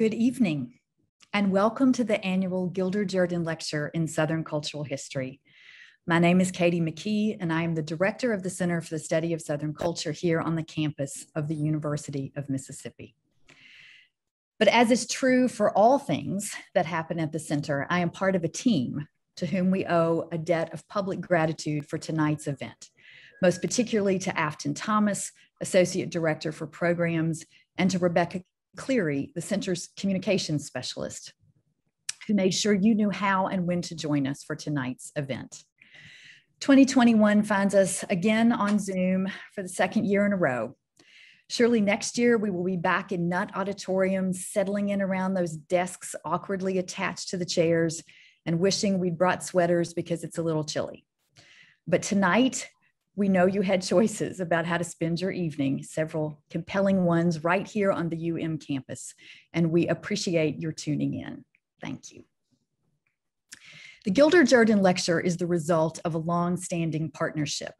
Good evening, and welcome to the annual Gilder Jordan Lecture in Southern Cultural History. My name is Katie McKee, and I am the director of the Center for the Study of Southern Culture here on the campus of the University of Mississippi. But as is true for all things that happen at the center, I am part of a team to whom we owe a debt of public gratitude for tonight's event, most particularly to Afton Thomas, Associate Director for Programs, and to Rebecca Cleary, the center's communications specialist, who made sure you knew how and when to join us for tonight's event. 2021 finds us again on Zoom for the second year in a row. Surely next year we will be back in Nutt Auditorium, settling in around those desks awkwardly attached to the chairs and wishing we'd brought sweaters because it's a little chilly. But tonight, we know you had choices about how to spend your evening, several compelling ones right here on the UM campus, and we appreciate your tuning in. Thank you. The Gilder Jordan Lecture is the result of a long-standing partnership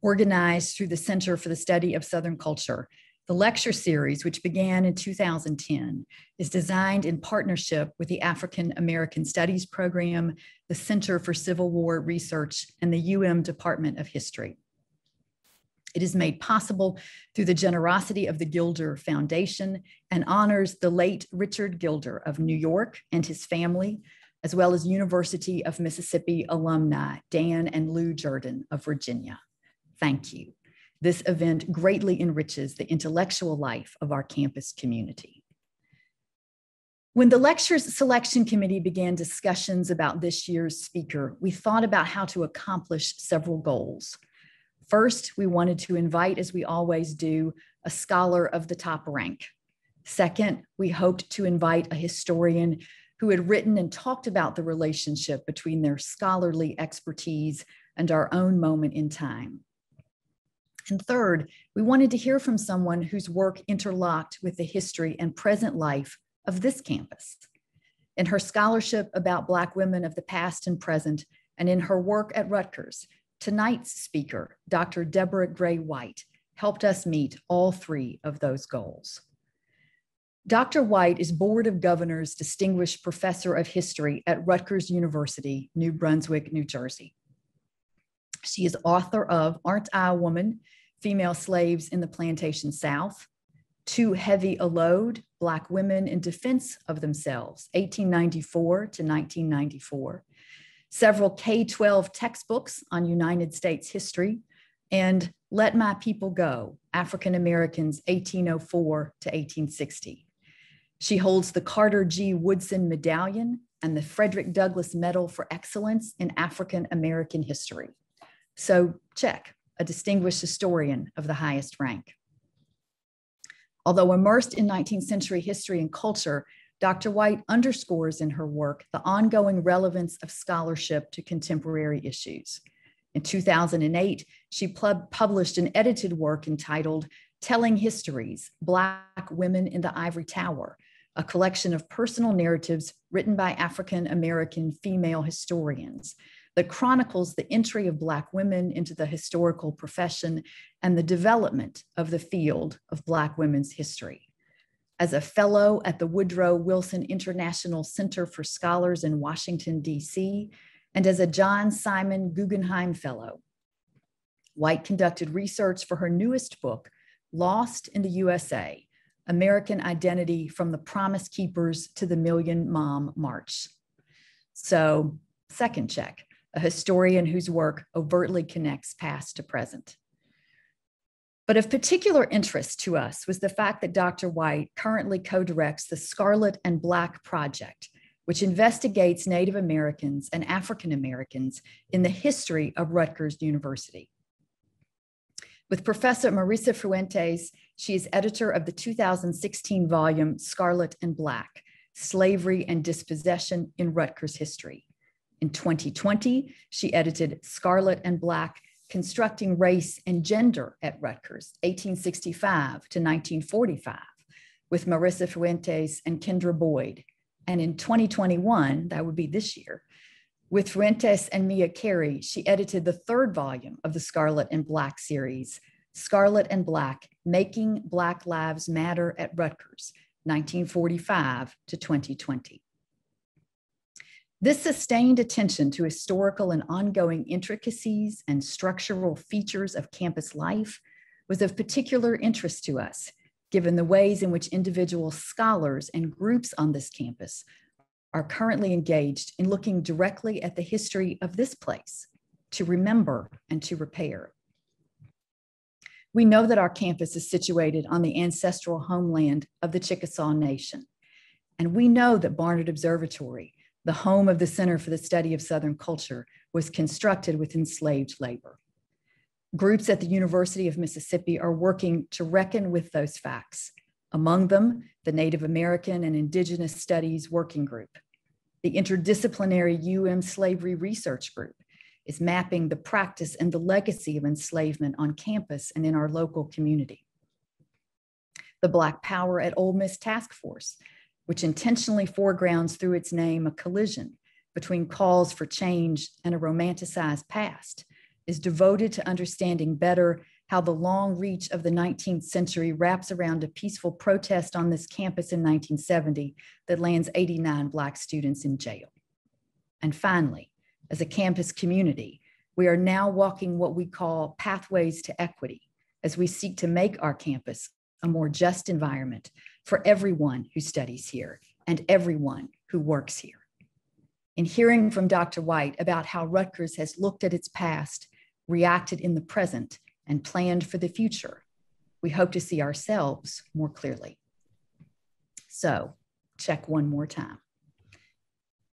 organized through the Center for the Study of Southern Culture. The lecture series, which began in 2010, is designed in partnership with the African American Studies Program, the Center for Civil War Research, and the UM Department of History. It is made possible through the generosity of the Gilder Foundation and honors the late Richard Gilder of New York and his family, as well as University of Mississippi alumni Dan and Lou Jordan of Virginia. Thank you. This event greatly enriches the intellectual life of our campus community. When the lectures selection committee began discussions about this year's speaker, we thought about how to accomplish several goals. First, we wanted to invite, as we always do, a scholar of the top rank. Second, we hoped to invite a historian who had written and talked about the relationship between their scholarly expertise and our own moment in time. And third, we wanted to hear from someone whose work interlocked with the history and present life of this campus. In her scholarship about Black women of the past and present, and in her work at Rutgers, tonight's speaker, Dr. Deborah Gray White, helped us meet all three of those goals. Dr. White is Board of Governors Distinguished Professor of History at Rutgers University, New Brunswick, New Jersey. She is author of Aren't I a Woman? Female Slaves in the Plantation South, Too Heavy a Load, Black Women in Defense of Themselves, 1894 to 1994, several K-12 textbooks on United States history, and Let My People Go, African Americans 1804 to 1860. She holds the Carter G. Woodson Medallion and the Frederick Douglass Medal for Excellence in African American History. So, check, a distinguished historian of the highest rank. Although immersed in 19th century history and culture, Dr. White underscores in her work the ongoing relevance of scholarship to contemporary issues. In 2008, she published an edited work entitled Telling Histories Black Women in the Ivory Tower, a collection of personal narratives written by African American female historians that chronicles the entry of Black women into the historical profession and the development of the field of Black women's history. As a fellow at the Woodrow Wilson International Center for Scholars in Washington, D.C., and as a John Simon Guggenheim Fellow, White conducted research for her newest book, Lost in the USA American Identity from the Promise Keepers to the Million Mom March. So, second check, a historian whose work overtly connects past to present. But of particular interest to us was the fact that Dr. White currently co directs the Scarlet and Black Project, which investigates Native Americans and African Americans in the history of Rutgers University. With Professor Marisa Fuentes, she is editor of the 2016 volume Scarlet and Black Slavery and Dispossession in Rutgers History. In 2020, she edited Scarlet and Black Constructing Race and Gender at Rutgers, 1865 to 1945, with Marisa Fuentes and Kendra Boyd. And in 2021, that would be this year, with Fuentes and Mia Carey, she edited the third volume of the Scarlet and Black series, Scarlet and Black Making Black Lives Matter at Rutgers, 1945 to 2020. This sustained attention to historical and ongoing intricacies and structural features of campus life was of particular interest to us, given the ways in which individual scholars and groups on this campus are currently engaged in looking directly at the history of this place to remember and to repair. We know that our campus is situated on the ancestral homeland of the Chickasaw Nation. And we know that Barnard Observatory the home of the Center for the Study of Southern Culture, was constructed with enslaved labor. Groups at the University of Mississippi are working to reckon with those facts, among them, the Native American and Indigenous Studies Working Group. The interdisciplinary UM Slavery Research Group is mapping the practice and the legacy of enslavement on campus and in our local community. The Black Power at Ole Miss Task Force which intentionally foregrounds through its name a collision between calls for change and a romanticized past, is devoted to understanding better how the long reach of the 19th century wraps around a peaceful protest on this campus in 1970 that lands 89 Black students in jail. And finally, as a campus community, we are now walking what we call pathways to equity as we seek to make our campus a more just environment for everyone who studies here and everyone who works here. In hearing from Dr. White about how Rutgers has looked at its past, reacted in the present, and planned for the future, we hope to see ourselves more clearly. So, check one more time.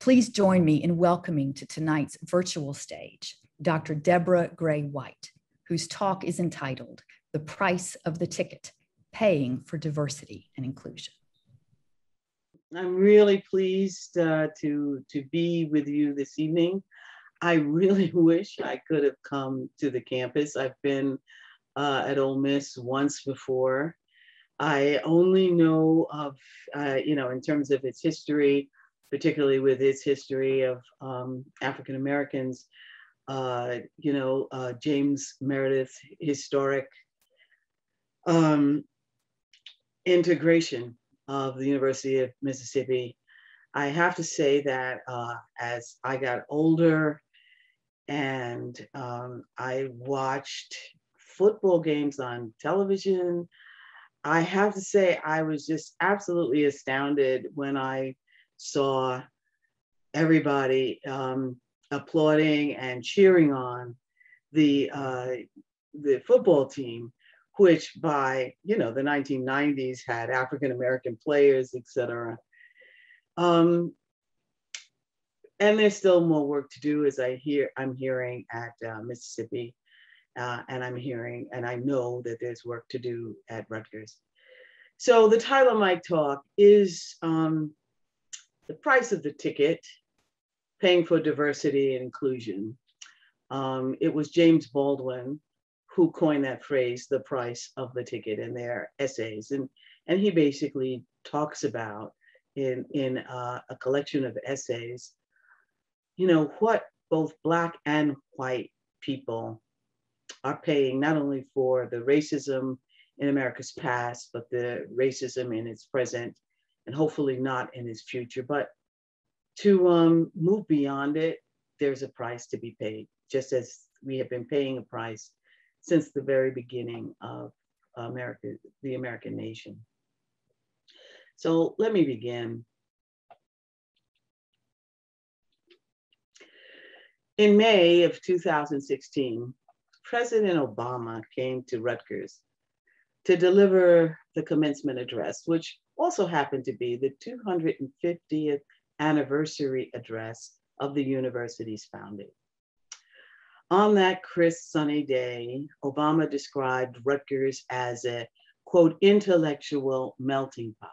Please join me in welcoming to tonight's virtual stage Dr. Deborah Gray White, whose talk is entitled The Price of the Ticket paying for diversity and inclusion. I'm really pleased uh, to, to be with you this evening. I really wish I could have come to the campus. I've been uh, at Ole Miss once before. I only know of, uh, you know, in terms of its history, particularly with its history of um, African Americans, uh, you know, uh, James Meredith historic um, integration of the University of Mississippi. I have to say that uh, as I got older and um, I watched football games on television, I have to say I was just absolutely astounded when I saw everybody um, applauding and cheering on the uh, the football team which by you know the 1990s had African American players, et cetera. Um, and there's still more work to do, as I hear I'm hearing at uh, Mississippi, uh, and I'm hearing and I know that there's work to do at Rutgers. So the title of my talk is um, the price of the ticket, paying for diversity and inclusion. Um, it was James Baldwin who coined that phrase, the price of the ticket, in their essays. And, and he basically talks about in, in uh, a collection of essays, you know, what both Black and white people are paying not only for the racism in America's past, but the racism in its present, and hopefully not in its future. But to um, move beyond it, there's a price to be paid, just as we have been paying a price since the very beginning of America, the American nation. So let me begin. In May of 2016, President Obama came to Rutgers to deliver the commencement address, which also happened to be the 250th anniversary address of the university's founding. On that crisp, sunny day, Obama described Rutgers as a, quote, intellectual melting pot,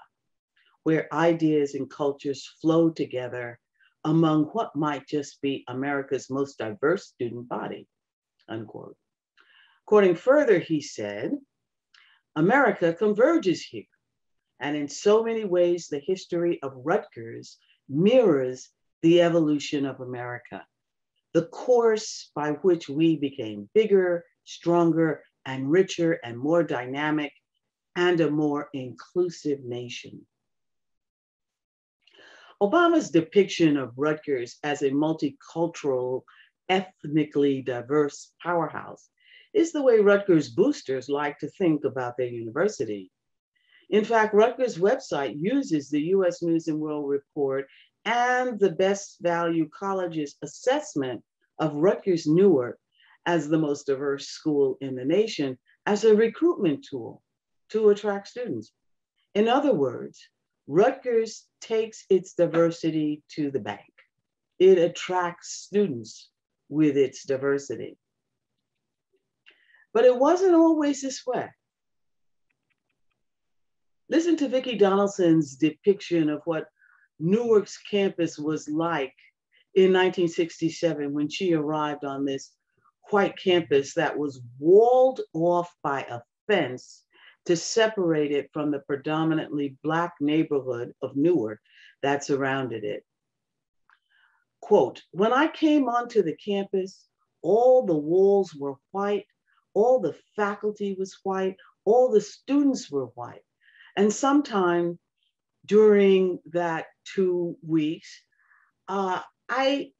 where ideas and cultures flow together among what might just be America's most diverse student body, unquote. Quoting further, he said, America converges here. And in so many ways, the history of Rutgers mirrors the evolution of America the course by which we became bigger, stronger, and richer and more dynamic and a more inclusive nation. Obama's depiction of Rutgers as a multicultural, ethnically diverse powerhouse is the way Rutgers boosters like to think about their university. In fact, Rutgers' website uses the US News and World Report and the Best Value College's assessment of Rutgers Newark as the most diverse school in the nation as a recruitment tool to attract students. In other words, Rutgers takes its diversity to the bank. It attracts students with its diversity. But it wasn't always this way. Listen to Vicki Donaldson's depiction of what Newark's campus was like in 1967 when she arrived on this white campus that was walled off by a fence to separate it from the predominantly Black neighborhood of Newark that surrounded it. Quote, when I came onto the campus, all the walls were white, all the faculty was white, all the students were white. And sometime during that two weeks, uh, I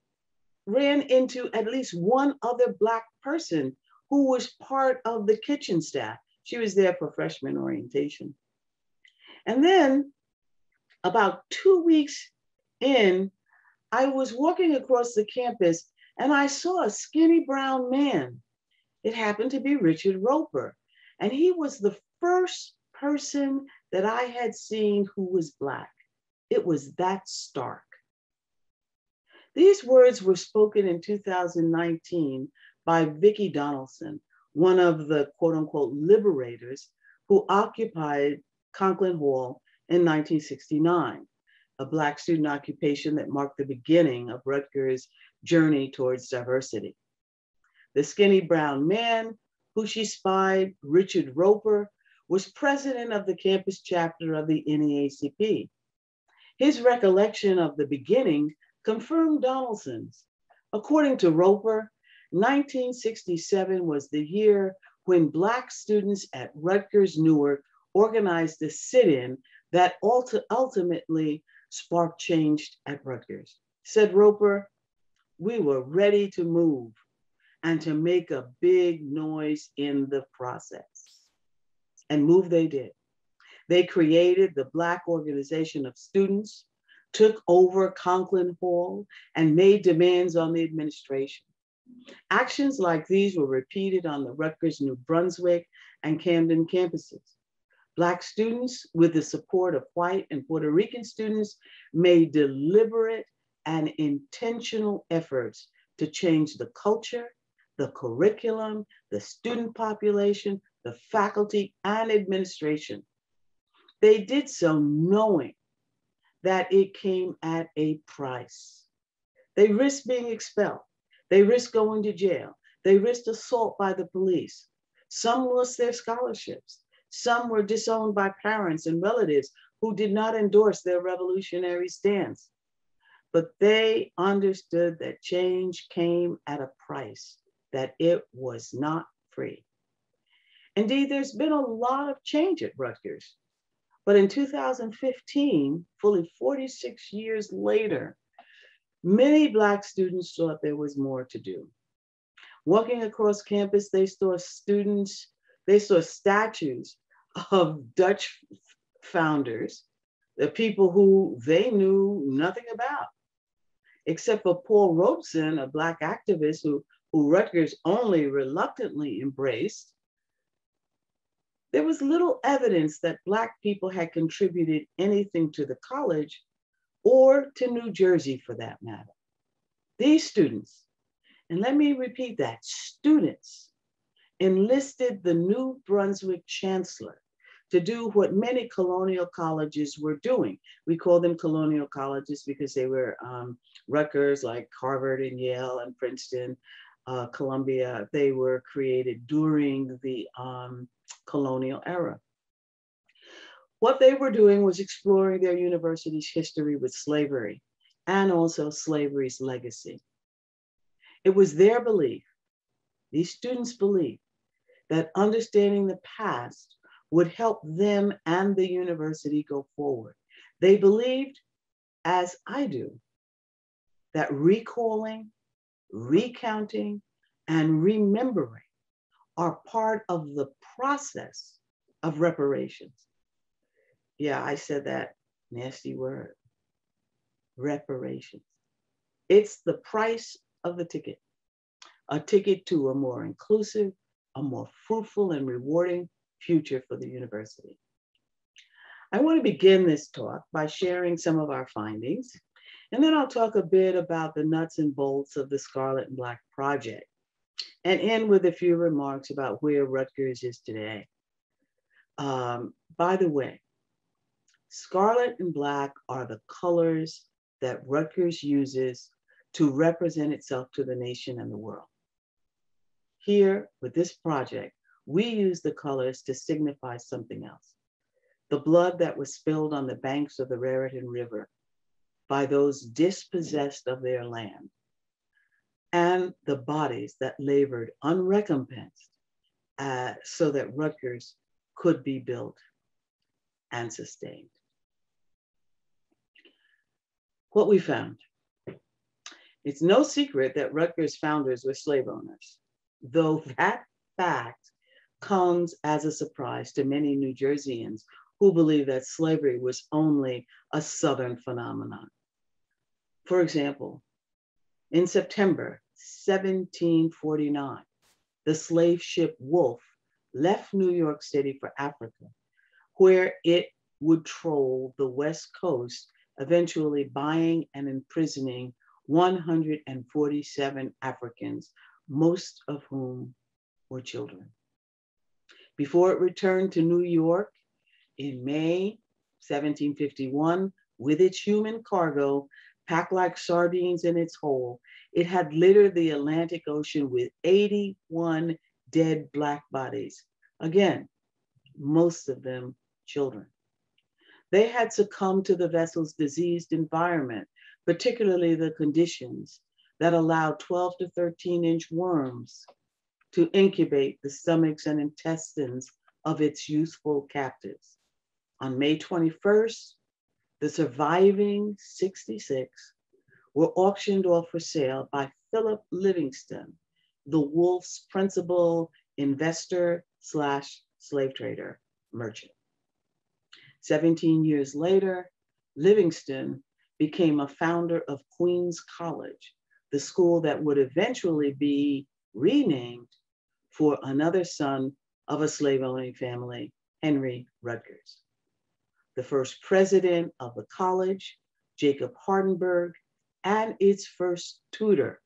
ran into at least one other Black person who was part of the kitchen staff. She was there for freshman orientation. And then about two weeks in, I was walking across the campus and I saw a skinny brown man. It happened to be Richard Roper. And he was the first person that I had seen who was Black. It was that stark. These words were spoken in 2019 by Vicki Donaldson, one of the quote unquote liberators who occupied Conklin Hall in 1969, a Black student occupation that marked the beginning of Rutgers' journey towards diversity. The skinny brown man who she spied, Richard Roper, was president of the campus chapter of the NAACP. His recollection of the beginning confirmed Donaldson's. According to Roper, 1967 was the year when Black students at Rutgers Newark organized a sit-in that ultimately sparked change at Rutgers. Said Roper, we were ready to move and to make a big noise in the process and move they did. They created the Black Organization of Students, took over Conklin Hall, and made demands on the administration. Actions like these were repeated on the Rutgers, New Brunswick, and Camden campuses. Black students, with the support of white and Puerto Rican students, made deliberate and intentional efforts to change the culture, the curriculum, the student population, the faculty, and administration. They did so knowing that it came at a price. They risked being expelled. They risked going to jail. They risked assault by the police. Some lost their scholarships. Some were disowned by parents and relatives who did not endorse their revolutionary stance. But they understood that change came at a price, that it was not free. Indeed, there's been a lot of change at Rutgers. But in 2015, fully 46 years later, many Black students thought there was more to do. Walking across campus, they saw students, they saw statues of Dutch founders, the people who they knew nothing about, except for Paul Robeson, a Black activist who, who Rutgers only reluctantly embraced there was little evidence that Black people had contributed anything to the college or to New Jersey for that matter. These students, and let me repeat that, students enlisted the New Brunswick chancellor to do what many colonial colleges were doing. We call them colonial colleges because they were um, Rutgers, like Harvard and Yale and Princeton, uh, Columbia. They were created during the um, colonial era. What they were doing was exploring their university's history with slavery and also slavery's legacy. It was their belief, these students believed, that understanding the past would help them and the university go forward. They believed as I do, that recalling, recounting, and remembering are part of the process of reparations. Yeah, I said that nasty word reparations. It's the price of the ticket, a ticket to a more inclusive, a more fruitful and rewarding future for the university. I want to begin this talk by sharing some of our findings, and then I'll talk a bit about the nuts and bolts of the Scarlet and Black Project, and end with a few remarks about where Rutgers is today. Um, by the way, scarlet and black are the colors that Rutgers uses to represent itself to the nation and the world. Here, with this project, we use the colors to signify something else. The blood that was spilled on the banks of the Raritan River by those dispossessed of their land, and the bodies that labored unrecompensed uh, so that Rutgers could be built and sustained. What we found. It's no secret that Rutgers founders were slave owners, though that fact comes as a surprise to many New Jerseyans who believe that slavery was only a Southern phenomenon. For example, in September 1749, the slave ship Wolf left New York City for Africa, where it would troll the West Coast, eventually buying and imprisoning 147 Africans, most of whom were children. Before it returned to New York in May 1751, with its human cargo packed like sardines in its hold, it had littered the Atlantic Ocean with 81 dead black bodies. Again, most of them children. They had succumbed to the vessel's diseased environment, particularly the conditions that allowed 12 to 13 inch worms to incubate the stomachs and intestines of its youthful captives. On May 21st, the surviving 66 were auctioned off for sale by Philip Livingston, the Wolf's principal investor slash slave trader merchant. 17 years later, Livingston became a founder of Queens College, the school that would eventually be renamed for another son of a slave owning family, Henry Rutgers. The first president of the college, Jacob Hardenberg, and its first tutor,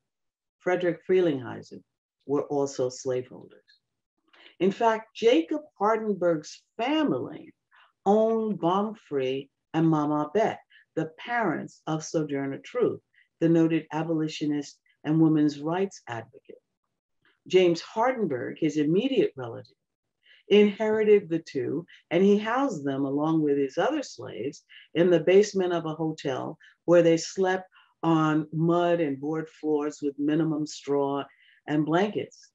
Frederick Frelinghuysen, were also slaveholders. In fact, Jacob Hardenberg's family owned Baumfree and Mama Bet, the parents of Sojourner Truth, the noted abolitionist and women's rights advocate. James Hardenberg, his immediate relative, inherited the two, and he housed them along with his other slaves in the basement of a hotel where they slept on mud and board floors with minimum straw and blankets.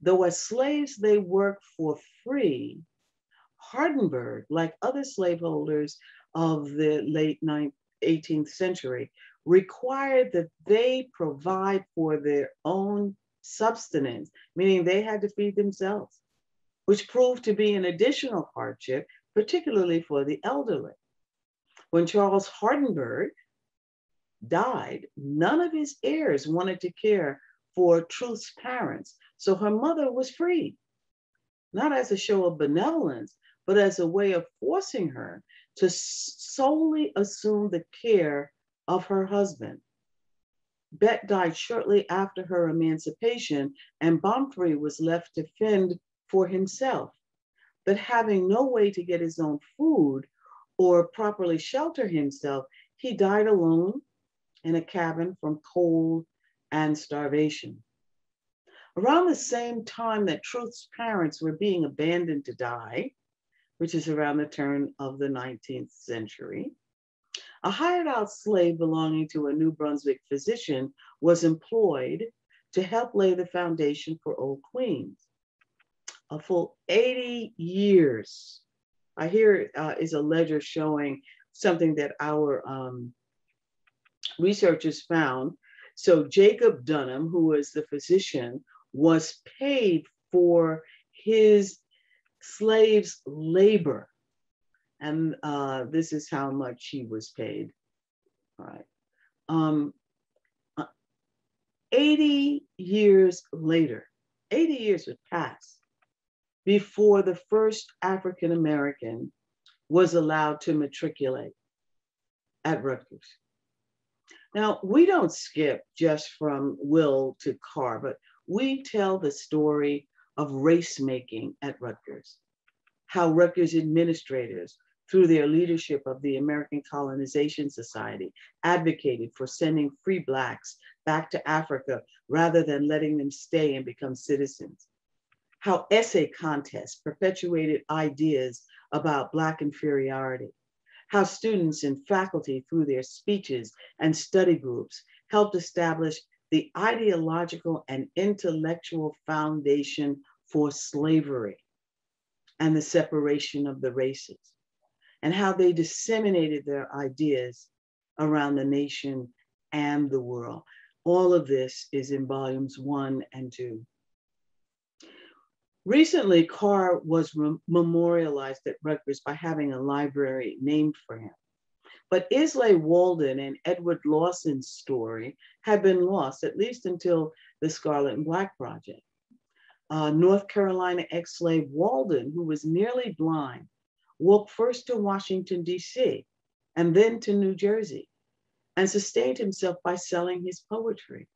Though as slaves they worked for free, Hardenberg, like other slaveholders of the late 18th century, required that they provide for their own subsistence, meaning they had to feed themselves, which proved to be an additional hardship, particularly for the elderly. When Charles Hardenberg died, none of his heirs wanted to care for Truth's parents. So her mother was freed, not as a show of benevolence, but as a way of forcing her to solely assume the care of her husband. Bet died shortly after her emancipation, and Baumfree was left to fend for himself. But having no way to get his own food or properly shelter himself, he died alone in a cabin from cold and starvation. Around the same time that Truth's parents were being abandoned to die, which is around the turn of the 19th century, a hired out slave belonging to a New Brunswick physician was employed to help lay the foundation for Old Queens. A full 80 years. I hear uh, is a ledger showing something that our um, researchers found so Jacob Dunham, who was the physician, was paid for his slaves' labor. And uh, this is how much he was paid. All right. Um, uh, 80 years later, 80 years would pass before the first African American was allowed to matriculate at Rutgers. Now, we don't skip just from Will to Carr, but we tell the story of race making at Rutgers, how Rutgers administrators, through their leadership of the American Colonization Society, advocated for sending free Blacks back to Africa rather than letting them stay and become citizens. How essay contests perpetuated ideas about Black inferiority how students and faculty, through their speeches and study groups, helped establish the ideological and intellectual foundation for slavery and the separation of the races, and how they disseminated their ideas around the nation and the world. All of this is in volumes one and two. Recently, Carr was memorialized at Rutgers by having a library named for him. But Islay Walden and Edward Lawson's story had been lost, at least until the Scarlet and Black Project. Uh, North Carolina ex slave Walden, who was nearly blind, walked first to Washington, D.C., and then to New Jersey, and sustained himself by selling his poetry.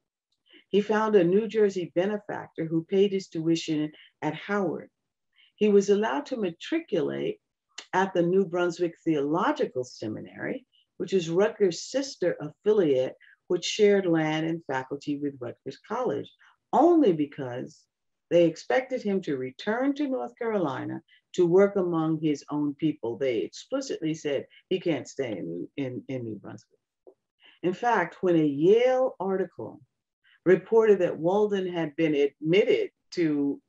He found a New Jersey benefactor who paid his tuition at Howard. He was allowed to matriculate at the New Brunswick Theological Seminary, which is Rutgers' sister affiliate, which shared land and faculty with Rutgers College, only because they expected him to return to North Carolina to work among his own people. They explicitly said he can't stay in, in, in New Brunswick. In fact, when a Yale article reported that Walden had been admitted to,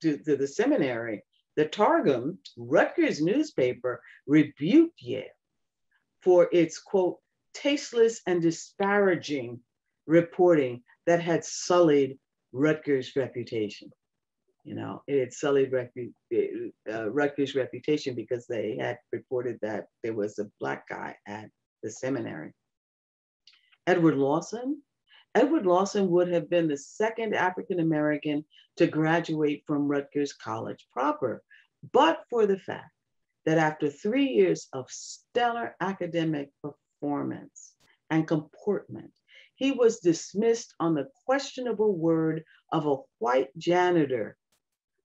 to, to the seminary, the Targum, Rutgers newspaper, rebuked Yale for its quote, tasteless and disparaging reporting that had sullied Rutgers' reputation. You know, it had sullied repu- uh, Rutgers' reputation because they had reported that there was a Black guy at the seminary. Edward Lawson, Edward Lawson would have been the second African American to graduate from Rutgers College proper, but for the fact that after three years of stellar academic performance and comportment, he was dismissed on the questionable word of a white janitor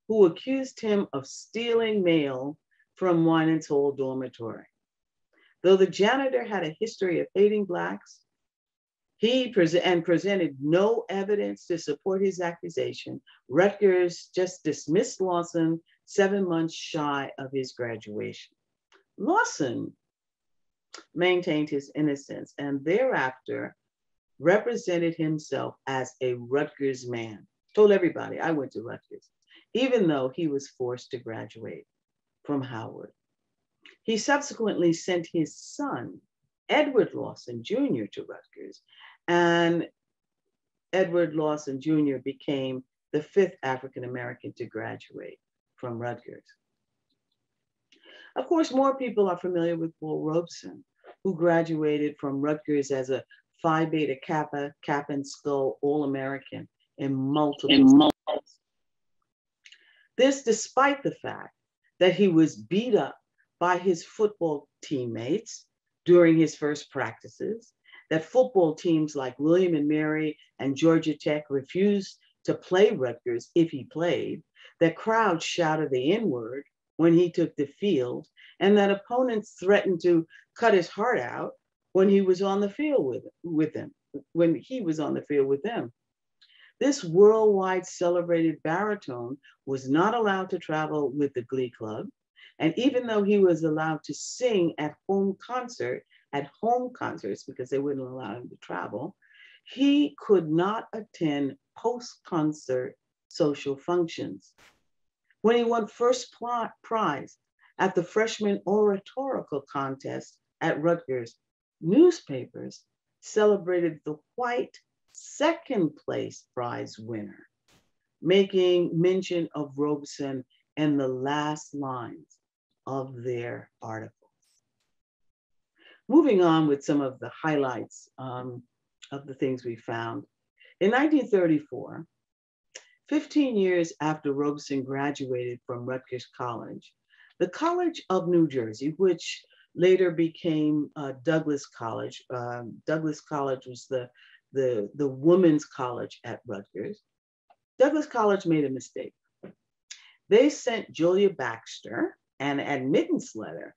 who accused him of stealing mail from Winants Hall dormitory. Though the janitor had a history of hating Blacks, he pre- and presented no evidence to support his accusation. Rutgers just dismissed Lawson seven months shy of his graduation. Lawson maintained his innocence and thereafter represented himself as a Rutgers man. Told everybody, I went to Rutgers, even though he was forced to graduate from Howard. He subsequently sent his son, Edward Lawson Jr., to Rutgers and Edward Lawson Jr. became the fifth African American to graduate from Rutgers. Of course, more people are familiar with Paul Robeson, who graduated from Rutgers as a Phi Beta Kappa, Cap and Skull All American in multiple. In multiple. This, despite the fact that he was beat up by his football teammates during his first practices that football teams like William and Mary and Georgia Tech refused to play Rutgers if he played, that crowds shouted the N word when he took the field, and that opponents threatened to cut his heart out when he was on the field with, with them, when he was on the field with them. This worldwide celebrated baritone was not allowed to travel with the Glee Club. And even though he was allowed to sing at home concert, at home concerts because they wouldn't allow him to travel, he could not attend post concert social functions. When he won first prize at the freshman oratorical contest at Rutgers, newspapers celebrated the white second place prize winner, making mention of Robeson in the last lines of their article. Moving on with some of the highlights um, of the things we found. In 1934, 15 years after Robeson graduated from Rutgers College, the College of New Jersey, which later became uh, Douglass College, um, Douglass College was the, the, the women's college at Rutgers. Douglass College made a mistake. They sent Julia Baxter an admittance letter.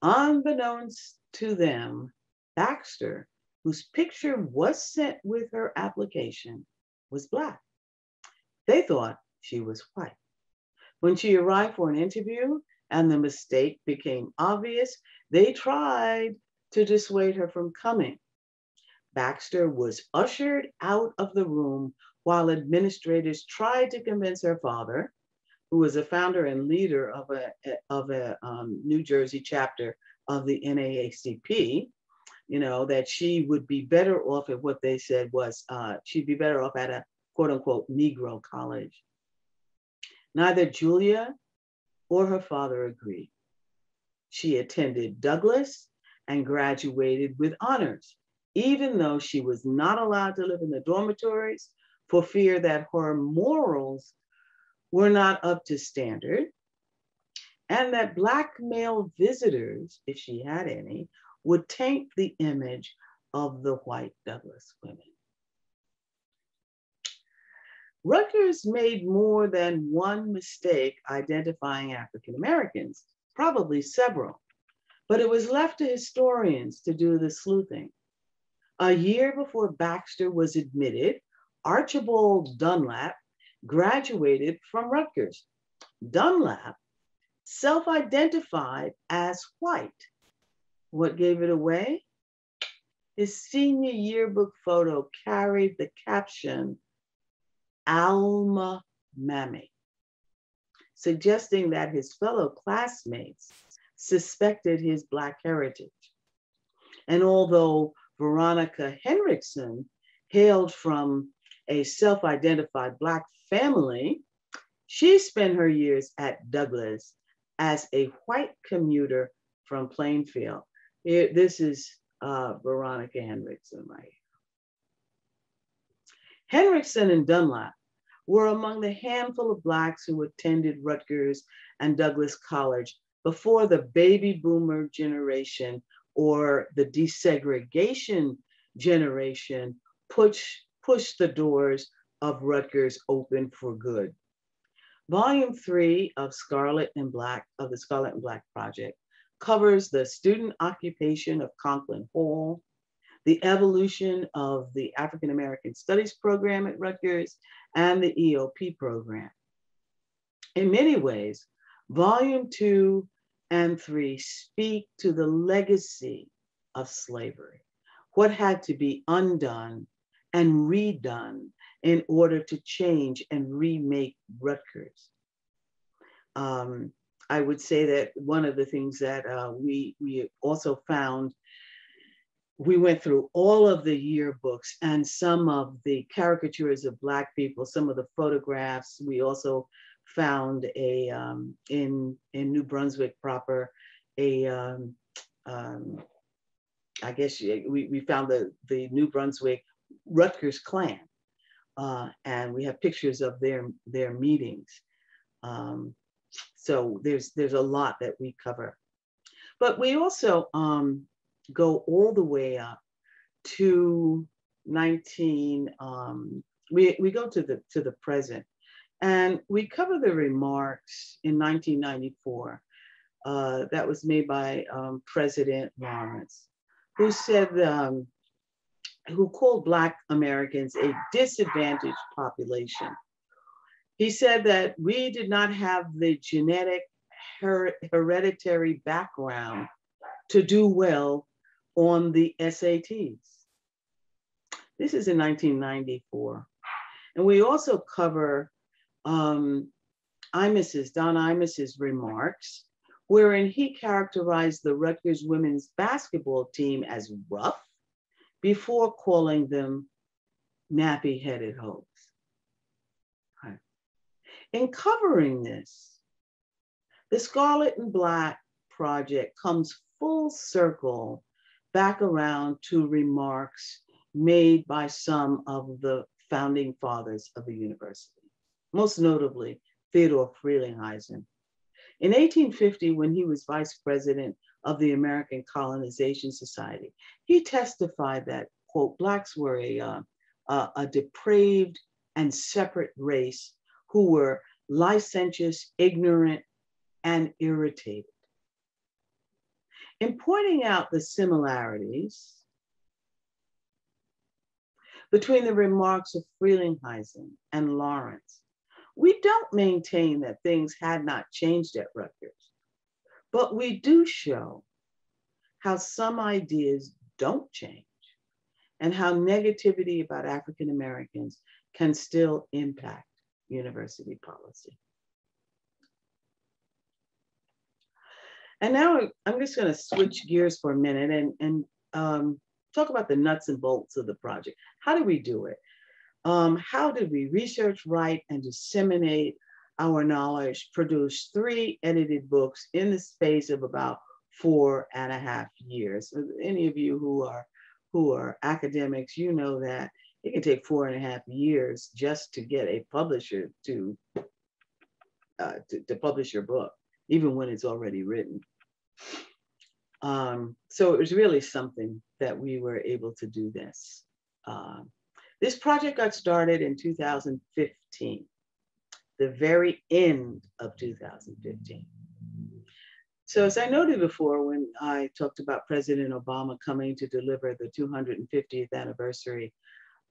Unbeknownst to them, Baxter, whose picture was sent with her application, was Black. They thought she was white. When she arrived for an interview and the mistake became obvious, they tried to dissuade her from coming. Baxter was ushered out of the room while administrators tried to convince her father, who was a founder and leader of a, of a um, New Jersey chapter of the NAACP, you know, that she would be better off at what they said was uh, she'd be better off at a quote unquote Negro college. Neither Julia or her father agreed. She attended Douglass and graduated with honors, even though she was not allowed to live in the dormitories for fear that her morals were not up to standard and that Black male visitors, if she had any, would taint the image of the white Douglass women. Rutgers made more than one mistake identifying African Americans, probably several, but it was left to historians to do the sleuthing. A year before Baxter was admitted, Archibald Dunlap graduated from Rutgers. Dunlap self identified as white. What gave it away? His senior yearbook photo carried the caption, Alma Mammy, suggesting that his fellow classmates suspected his Black heritage. And although Veronica Henrickson hailed from a self identified Black family, she spent her years at Douglass as a white commuter from Plainfield. It, this is uh, Veronica Henrickson right here. Henrickson and Dunlap were among the handful of Blacks who attended Rutgers and Douglass College before the baby boomer generation or the desegregation generation push, pushed the doors of Rutgers open for good. Volume three of Scarlet and Black, of the Scarlet and Black Project, covers the student occupation of Conklin Hall, the evolution of the African American Studies program at Rutgers, and the EOP program. In many ways, volume two and three speak to the legacy of slavery, what had to be undone and redone in order to change and remake Rutgers. Um, I would say that one of the things that uh, we, we also found, we went through all of the yearbooks and some of the caricatures of Black people, some of the photographs. We also found a, um, in, in New Brunswick proper, a, um, um, I guess we, we found the, the New Brunswick Rutgers Klan uh, and we have pictures of their their meetings. Um, so there's there's a lot that we cover, but we also um, go all the way up to 19. Um, we we go to the to the present, and we cover the remarks in 1994 uh, that was made by um, President Lawrence, who said um, who called Black Americans a disadvantaged population. He said that we did not have the genetic her hereditary background to do well on the SATs. This is in 1994. And we also cover um, Imus's, Don Imus's remarks, wherein he characterized the Rutgers women's basketball team as rough, before calling them nappy headed hoes. In covering this, the Scarlet and Black project comes full circle back around to remarks made by some of the founding fathers of the university, most notably Theodore Frelinghuysen. In 1850, when he was vice president of the American Colonization Society, he testified that, quote, Blacks were a, uh, a, depraved and separate race who were licentious, ignorant, and irritated. In pointing out the similarities between the remarks of Frelinghuysen and Lawrence, we don't maintain that things had not changed at Rutgers, but we do show how some ideas don't change and how negativity about African Americans can still impact university policy. And now I'm just going to switch gears for a minute and, and um, talk about the nuts and bolts of the project. How do we do it? Um, how did we research, write, and disseminate our knowledge, produced three edited books in the space of about four and a half years? Any of you who are who are academics, you know that it can take four and a half years just to get a publisher to, uh, to, to publish your book even when it's already written. Um, so it was really something that we were able to do this. Um, this project got started in 2015, the very end of 2015. So as I noted before, when I talked about President Obama coming to deliver the 250th anniversary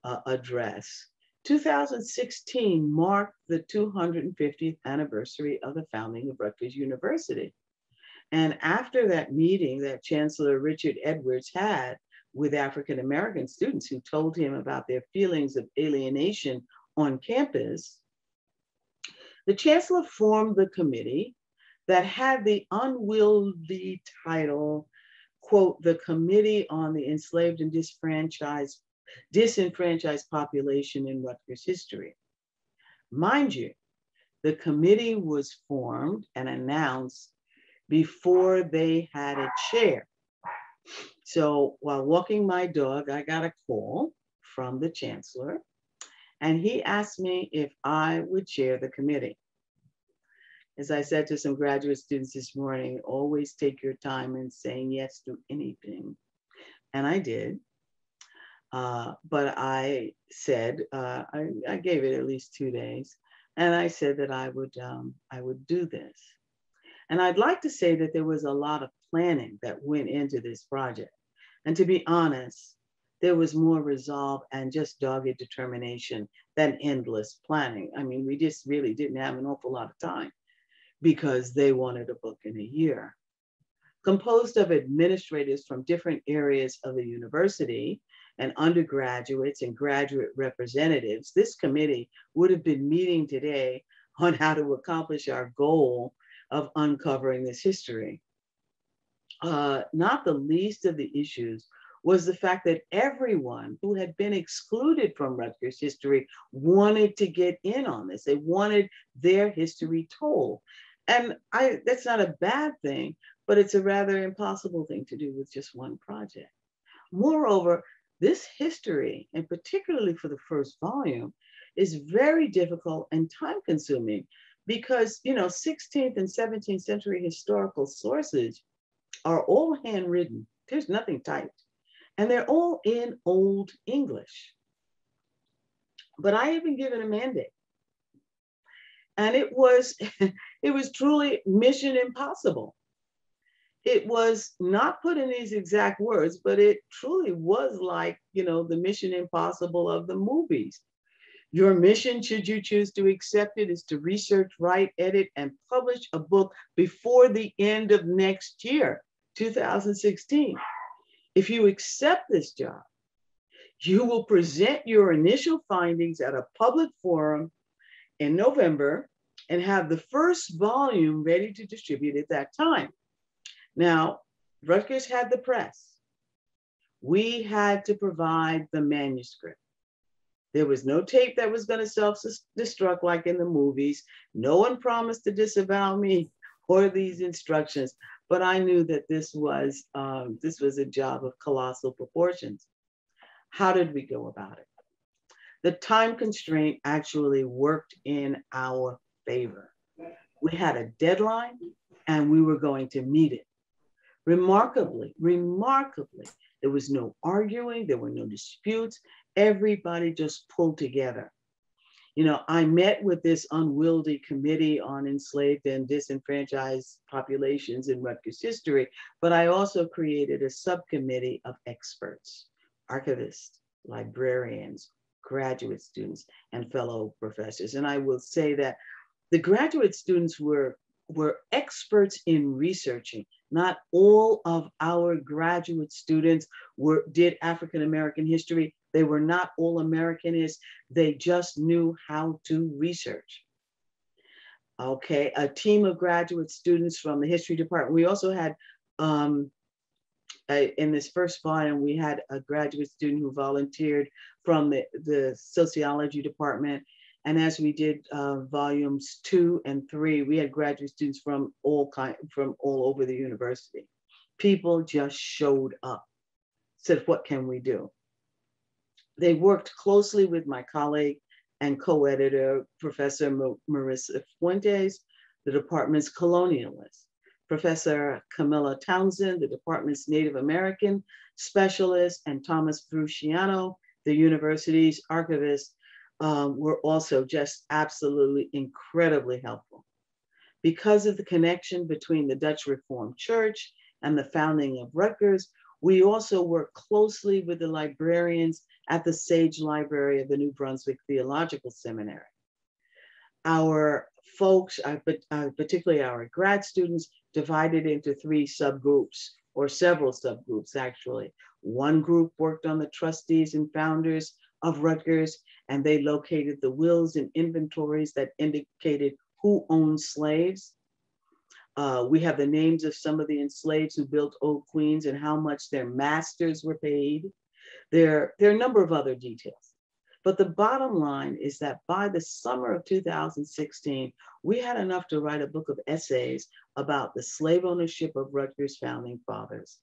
uh, address, 2016 marked the 250th anniversary of the founding of Rutgers University. And after that meeting that Chancellor Richard Edwards had with African American students who told him about their feelings of alienation on campus, the Chancellor formed the committee that had the unwieldy title, quote, the Committee on the Enslaved and Disfranchised disenfranchised population in Rutgers history. Mind you, the committee was formed and announced before they had a chair. So while walking my dog, I got a call from the chancellor, and he asked me if I would chair the committee. As I said to some graduate students this morning, always take your time in saying yes to anything. And I did. Uh, but I said, uh, I, I, gave it at least two days, and I said that I would, um, I would do this. And I'd like to say that there was a lot of planning that went into this project. And to be honest, there was more resolve and just dogged determination than endless planning. I mean, we just really didn't have an awful lot of time because they wanted a book in a year. Composed of administrators from different areas of the university, and undergraduates and graduate representatives, this committee would have been meeting today on how to accomplish our goal of uncovering this history. Uh, not the least of the issues was the fact that everyone who had been excluded from Rutgers history wanted to get in on this. They wanted their history told. And I, that's not a bad thing, but it's a rather impossible thing to do with just one project. Moreover, this history, and particularly for the first volume, is very difficult and time consuming because, you know, 16th and 17th century historical sources are all handwritten. There's nothing typed. And they're all in Old English. But I have been given a mandate. And it was, it was truly mission impossible it was not put in these exact words, but it truly was like, you know, the mission impossible of the movies. Your mission, should you choose to accept it, is to research, write, edit, and publish a book before the end of next year, 2016. If you accept this job, you will present your initial findings at a public forum in November and have the first volume ready to distribute at that time. Now, Rutgers had the press. we had to provide the manuscript. There was no tape that was going to self destruct like in the movies. No one promised to disavow me or these instructions, but I knew that this was, um, this was a job of colossal proportions. How did we go about it? The time constraint actually worked in our favor. We had a deadline and we were going to meet it. Remarkably, remarkably, there was no arguing, there were no disputes. Everybody just pulled together. You know, I met with this unwieldy committee on enslaved and disenfranchised populations in Rutgers history, but I also created a subcommittee of experts, archivists, librarians, graduate students, and fellow professors. And I will say that the graduate students were were experts in researching. Not all of our graduate students were did African American history. They were not all Americanists. They just knew how to research. Okay, a team of graduate students from the history department. We also had, um, a, in this first volume, we had a graduate student who volunteered from the, the sociology department and as we did uh, volumes two and three, we had graduate students from all kind, from all over the university. People just showed up, said, what can we do? They worked closely with my colleague and co-editor, Professor Marisa Fuentes, the department's colonialist, Professor Camilla Townsend, the department's Native American specialist, and Thomas Frusciano, the university's archivist um, were also just absolutely incredibly helpful. Because of the connection between the Dutch Reformed Church and the founding of Rutgers, we also work closely with the librarians at the Sage Library of the New Brunswick Theological Seminary. Our folks, uh, uh particularly our grad students, divided into three subgroups or several subgroups actually. One group worked on the trustees and founders of Rutgers, and they located the wills and inventories that indicated who owned slaves. Uh, we have the names of some of the enslaved who built Old Queens and how much their masters were paid. There, there are a number of other details. But the bottom line is that by the summer of 2016, we had enough to write a book of essays about the slave ownership of Rutgers founding fathers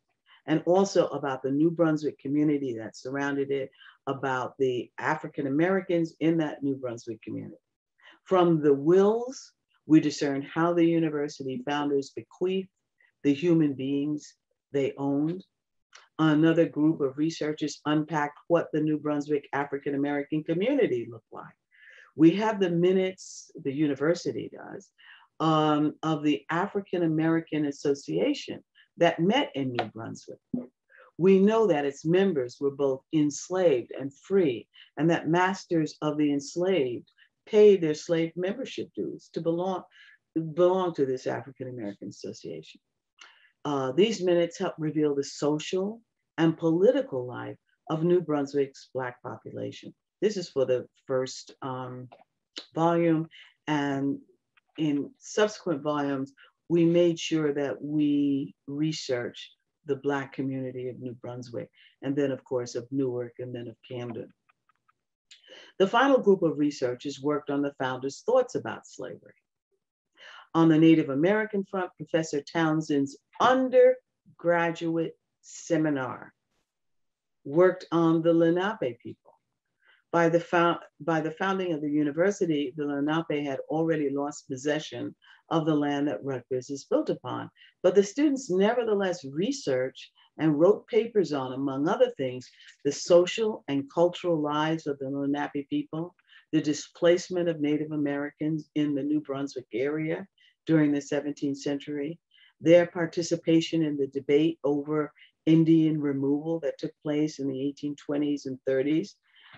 and also about the New Brunswick community that surrounded it, about the African Americans in that New Brunswick community. From the wills, we discerned how the university founders bequeathed the human beings they owned. Another group of researchers unpacked what the New Brunswick African American community looked like. We have the minutes, the university does, um, of the African American Association that met in New Brunswick. We know that its members were both enslaved and free, and that masters of the enslaved paid their slave membership dues to belong, belong to this African American Association. Uh, these minutes help reveal the social and political life of New Brunswick's Black population. This is for the first um, volume, and in subsequent volumes, we made sure that we research the Black community of New Brunswick, and then, of course, of Newark, and then of Camden. The final group of researchers worked on the founders' thoughts about slavery. On the Native American front, Professor Townsend's undergraduate seminar worked on the Lenape people. By the, by the founding of the university, the Lenape had already lost possession of the land that Rutgers is built upon. But the students nevertheless researched and wrote papers on, among other things, the social and cultural lives of the Lenape people, the displacement of Native Americans in the New Brunswick area during the 17th century, their participation in the debate over Indian removal that took place in the 1820s and 30s,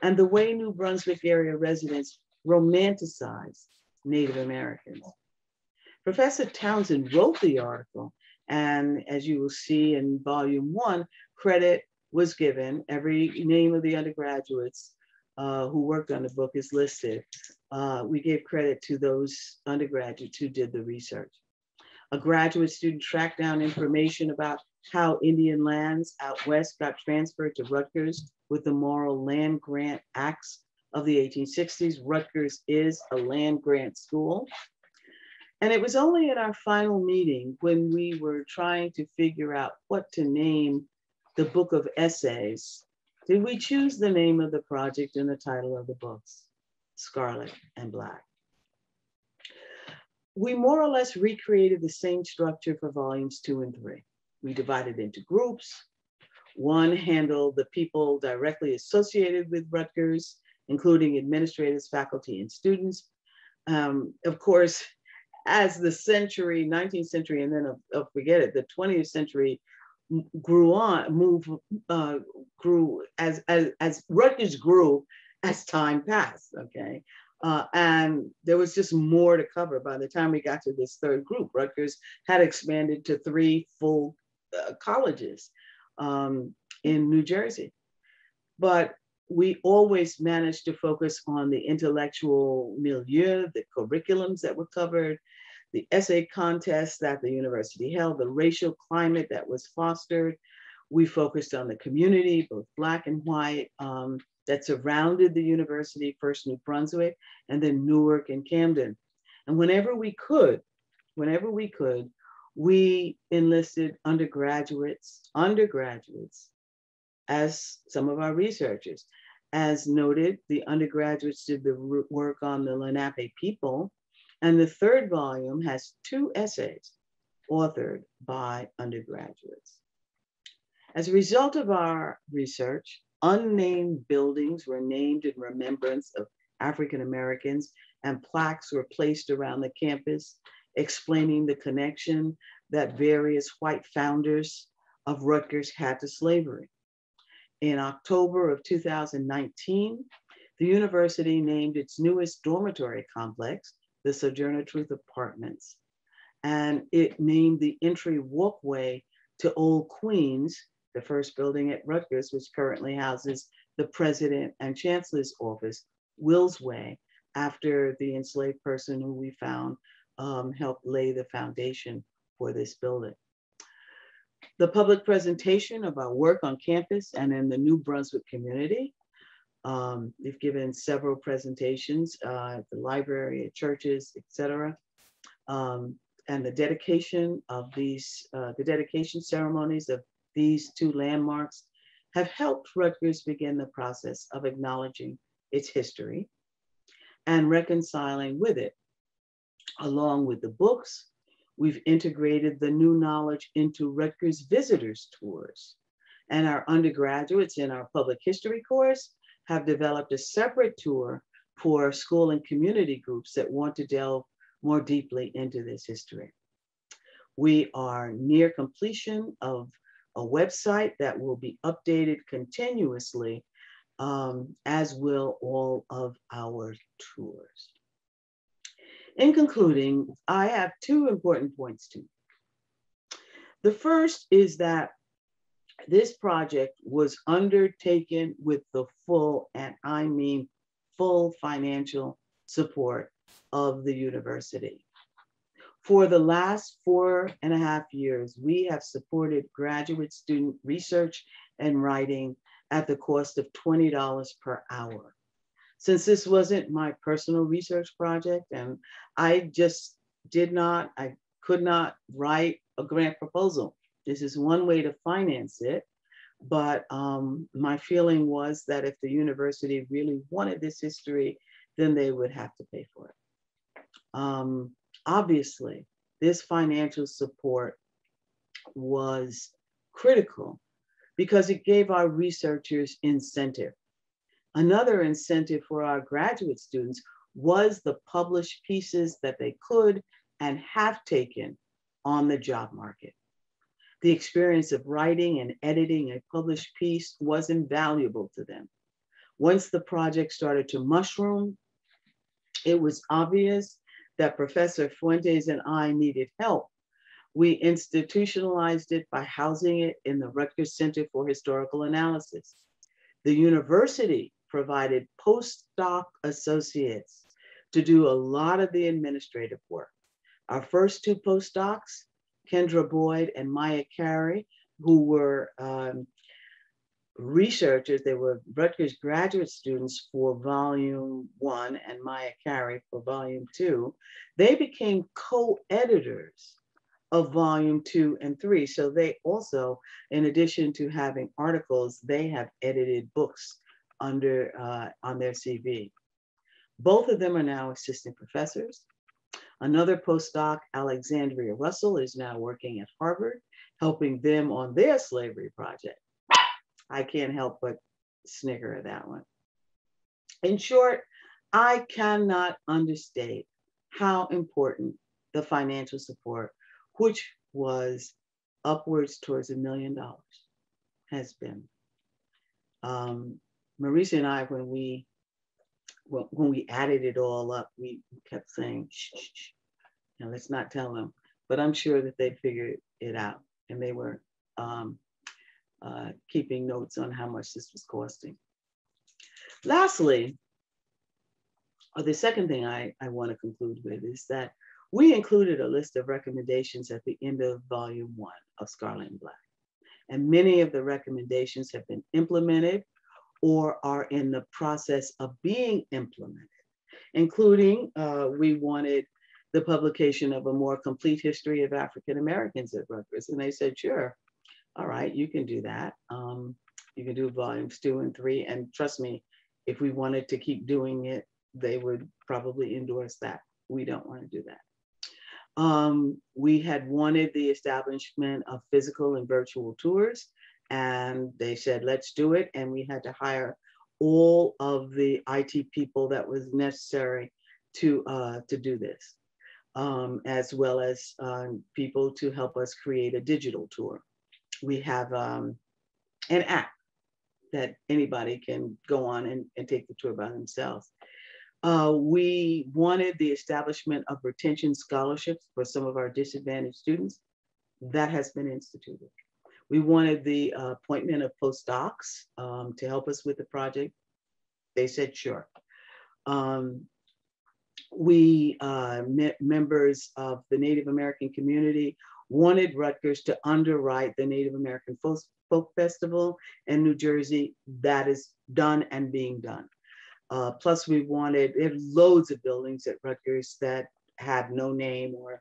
and the way New Brunswick area residents romanticized Native Americans. Professor Townsend wrote the article, and as you will see in volume one, credit was given. Every name of the undergraduates uh, who worked on the book is listed. Uh, we gave credit to those undergraduates who did the research. A graduate student tracked down information about how Indian lands out west got transferred to Rutgers with the Morrill Land Grant Acts of the 1860s. Rutgers is a land grant school. And it was only at our final meeting when we were trying to figure out what to name the book of essays did we choose the name of the project and the title of the books, Scarlet and Black. We more or less recreated the same structure for volumes two and three. We divided into groups. One handled the people directly associated with Rutgers, including administrators, faculty, and students. Um, of course, as the century, 19th century, and then uh, forget it, the 20th century grew on, move, uh, grew as, as, as Rutgers grew as time passed, okay? Uh, and there was just more to cover by the time we got to this third group. Rutgers had expanded to three full uh, colleges um, in New Jersey. But we always managed to focus on the intellectual milieu, the curriculums that were covered, the essay contest that the university held, the racial climate that was fostered. We focused on the community, both Black and white, um, that surrounded the university, first New Brunswick, and then Newark and Camden. And whenever we could, whenever we could, we enlisted undergraduates, undergraduates as some of our researchers. As noted, the undergraduates did the work on the Lenape people, and the third volume has two essays authored by undergraduates. As a result of our research, unnamed buildings were named in remembrance of African Americans and plaques were placed around the campus explaining the connection that various white founders of Rutgers had to slavery. In October of 2019, the university named its newest dormitory complex the Sojourner Truth Apartments. And it named the entry walkway to Old Queens, the first building at Rutgers, which currently houses the president and chancellor's office, Wills Way, after the enslaved person who we found um, helped lay the foundation for this building. The public presentation of our work on campus and in the New Brunswick community um, they've given several presentations uh, at the library, at churches, etc. Um, and the dedication of these, uh, the dedication ceremonies of these two landmarks have helped Rutgers begin the process of acknowledging its history and reconciling with it. Along with the books, we've integrated the new knowledge into Rutgers visitors tours. And our undergraduates in our public history course have developed a separate tour for school and community groups that want to delve more deeply into this history. We are near completion of a website that will be updated continuously, um, as will all of our tours. In concluding, I have two important points to. Make. The first is that this project was undertaken with the full, and I mean full financial support of the university. For the last four and a half years, we have supported graduate student research and writing at the cost of $20 per hour. Since this wasn't my personal research project and I just did not, I could not write a grant proposal this is one way to finance it. But um, my feeling was that if the university really wanted this history, then they would have to pay for it. Um, obviously, this financial support was critical because it gave our researchers incentive. Another incentive for our graduate students was the published pieces that they could and have taken on the job market. The experience of writing and editing a published piece was invaluable to them. Once the project started to mushroom, it was obvious that Professor Fuentes and I needed help. We institutionalized it by housing it in the Rutgers Center for Historical Analysis. The university provided postdoc associates to do a lot of the administrative work. Our first two postdocs Kendra Boyd and Miya Carey who were um, researchers, they were Rutgers graduate students for volume one and Miya Carey for volume two, they became co-editors of volume two and three. So they also, in addition to having articles, they have edited books under uh, on their CV. Both of them are now assistant professors. Another postdoc, Alexandria Russell, is now working at Harvard, helping them on their slavery project. I can't help but snicker at that one. In short, I cannot understate how important the financial support, which was upwards towards a million dollars, has been. Um, Marisa and I, when we when we added it all up, we kept saying, shh, shh, shh. Now, let's not tell them. But I'm sure that they figured it out and they were um, uh, keeping notes on how much this was costing. Lastly, or the second thing I, I want to conclude with is that we included a list of recommendations at the end of volume one of Scarlet and Black. And many of the recommendations have been implemented or are in the process of being implemented, including uh, we wanted the publication of a more complete history of African Americans at Rutgers. And they said, sure, all right, you can do that. Um, you can do volumes two and three. And trust me, if we wanted to keep doing it, they would probably endorse that. We don't want to do that. Um, we had wanted the establishment of physical and virtual tours, and they said, let's do it. And we had to hire all of the IT people that was necessary to, uh, to do this, um, as well as uh, people to help us create a digital tour we have um, an app that anybody can go on and, and take the tour by themselves. Uh, we wanted the establishment of retention scholarships for some of our disadvantaged students. That has been instituted. We wanted the uh, appointment of postdocs um, to help us with the project. They said, sure. Um, we, uh, members of the Native American community, wanted Rutgers to underwrite the Native American Folk, Folk Festival in New Jersey. That is done and being done. Uh, plus, we wanted loads of buildings at Rutgers that had no name or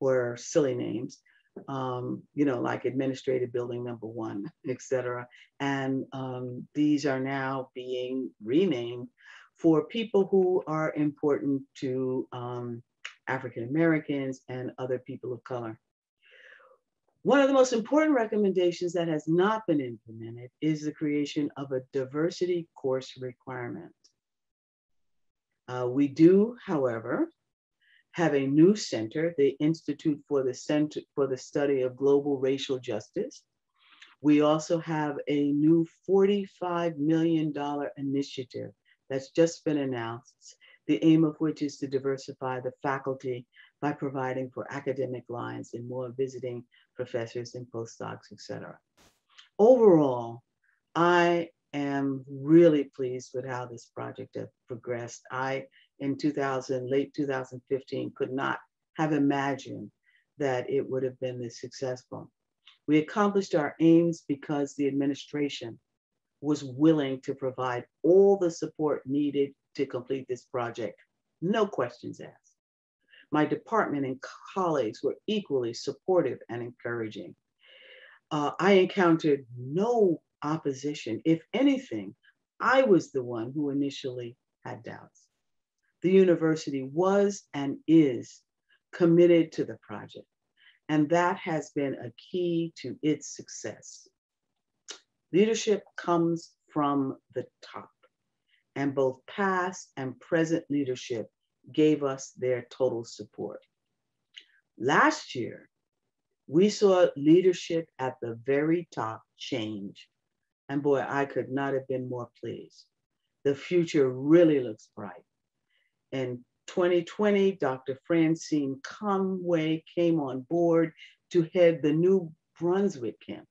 or silly names, um, you know, like administrative building number one, et cetera. And um, these are now being renamed for people who are important to um, African Americans and other people of color. One of the most important recommendations that has not been implemented is the creation of a diversity course requirement. Uh, we do, however, have a new center, the Institute for the Center for the Study of Global Racial Justice. We also have a new $45 million initiative that's just been announced, the aim of which is to diversify the faculty by providing for academic lines and more visiting professors and postdocs, etc. Overall, I am really pleased with how this project has progressed. I, in 2000, late 2015, could not have imagined that it would have been this successful. We accomplished our aims because the administration was willing to provide all the support needed to complete this project, no questions asked. My department and colleagues were equally supportive and encouraging. Uh, I encountered no opposition. If anything, I was the one who initially had doubts. The university was and is committed to the project, and that has been a key to its success. Leadership comes from the top, and both past and present leadership gave us their total support. Last year, we saw leadership at the very top change. And boy, I could not have been more pleased. The future really looks bright. In 2020, Dr. Francine Conway came on board to head the New Brunswick campus.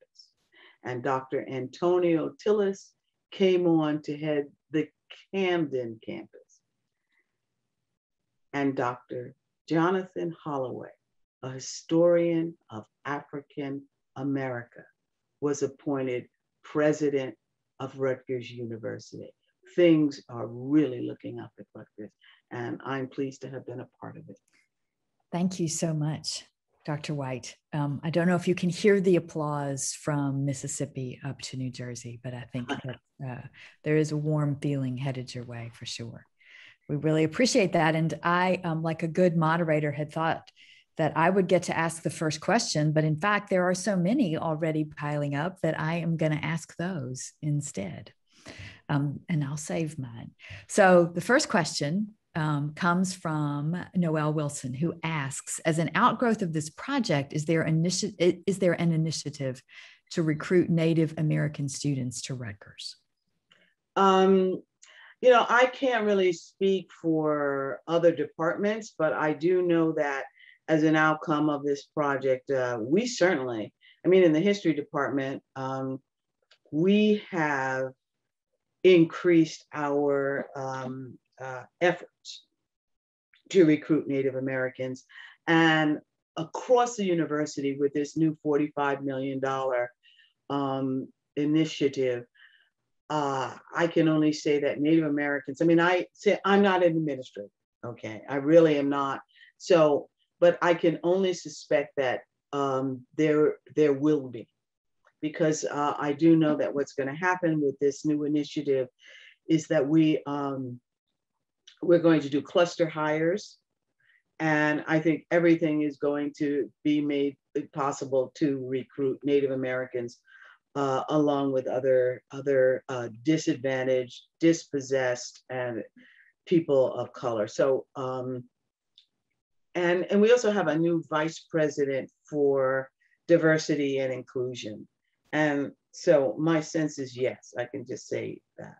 And Dr. Antonio Tillis came on to head the Camden campus and Dr. Jonathan Holloway, a historian of African America, was appointed president of Rutgers University. Things are really looking up at Rutgers, and I'm pleased to have been a part of it. Thank you so much, Dr. White. Um, I don't know if you can hear the applause from Mississippi up to New Jersey, but I think that uh, there is a warm feeling headed your way for sure. We really appreciate that. And I, um, like a good moderator, had thought that I would get to ask the first question, but in fact, there are so many already piling up that I am going to ask those instead. Um, and I'll save mine. So the first question um, comes from Noel Wilson, who asks, as an outgrowth of this project, is there, initi- is there an initiative to recruit Native American students to Rutgers? Um, you know, I can't really speak for other departments, but I do know that as an outcome of this project, uh, we certainly, I mean, in the history department, um, we have increased our um, uh, efforts to recruit Native Americans. And across the university with this new $45 million um, initiative, uh, I can only say that Native Americans, I mean, I say I'm not an administrator, okay? I really am not. So, but I can only suspect that um, there, there will be, because uh, I do know that what's gonna happen with this new initiative is that we, um, we're going to do cluster hires. And I think everything is going to be made possible to recruit Native Americans uh, along with other, other uh, disadvantaged, dispossessed, and people of color. So, um, and, and we also have a new vice president for diversity and inclusion. And so my sense is yes, I can just say that.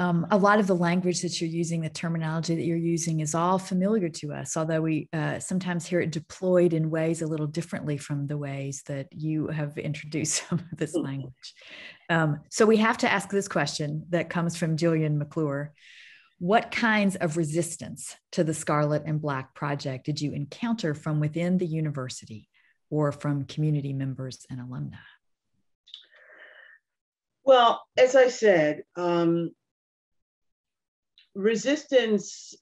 Um, a lot of the language that you're using, the terminology that you're using is all familiar to us, although we uh, sometimes hear it deployed in ways a little differently from the ways that you have introduced some of this language. Um, so we have to ask this question that comes from Julian McClure. What kinds of resistance to the Scarlet and Black project did you encounter from within the university or from community members and alumni? Well, as I said, um, resistance,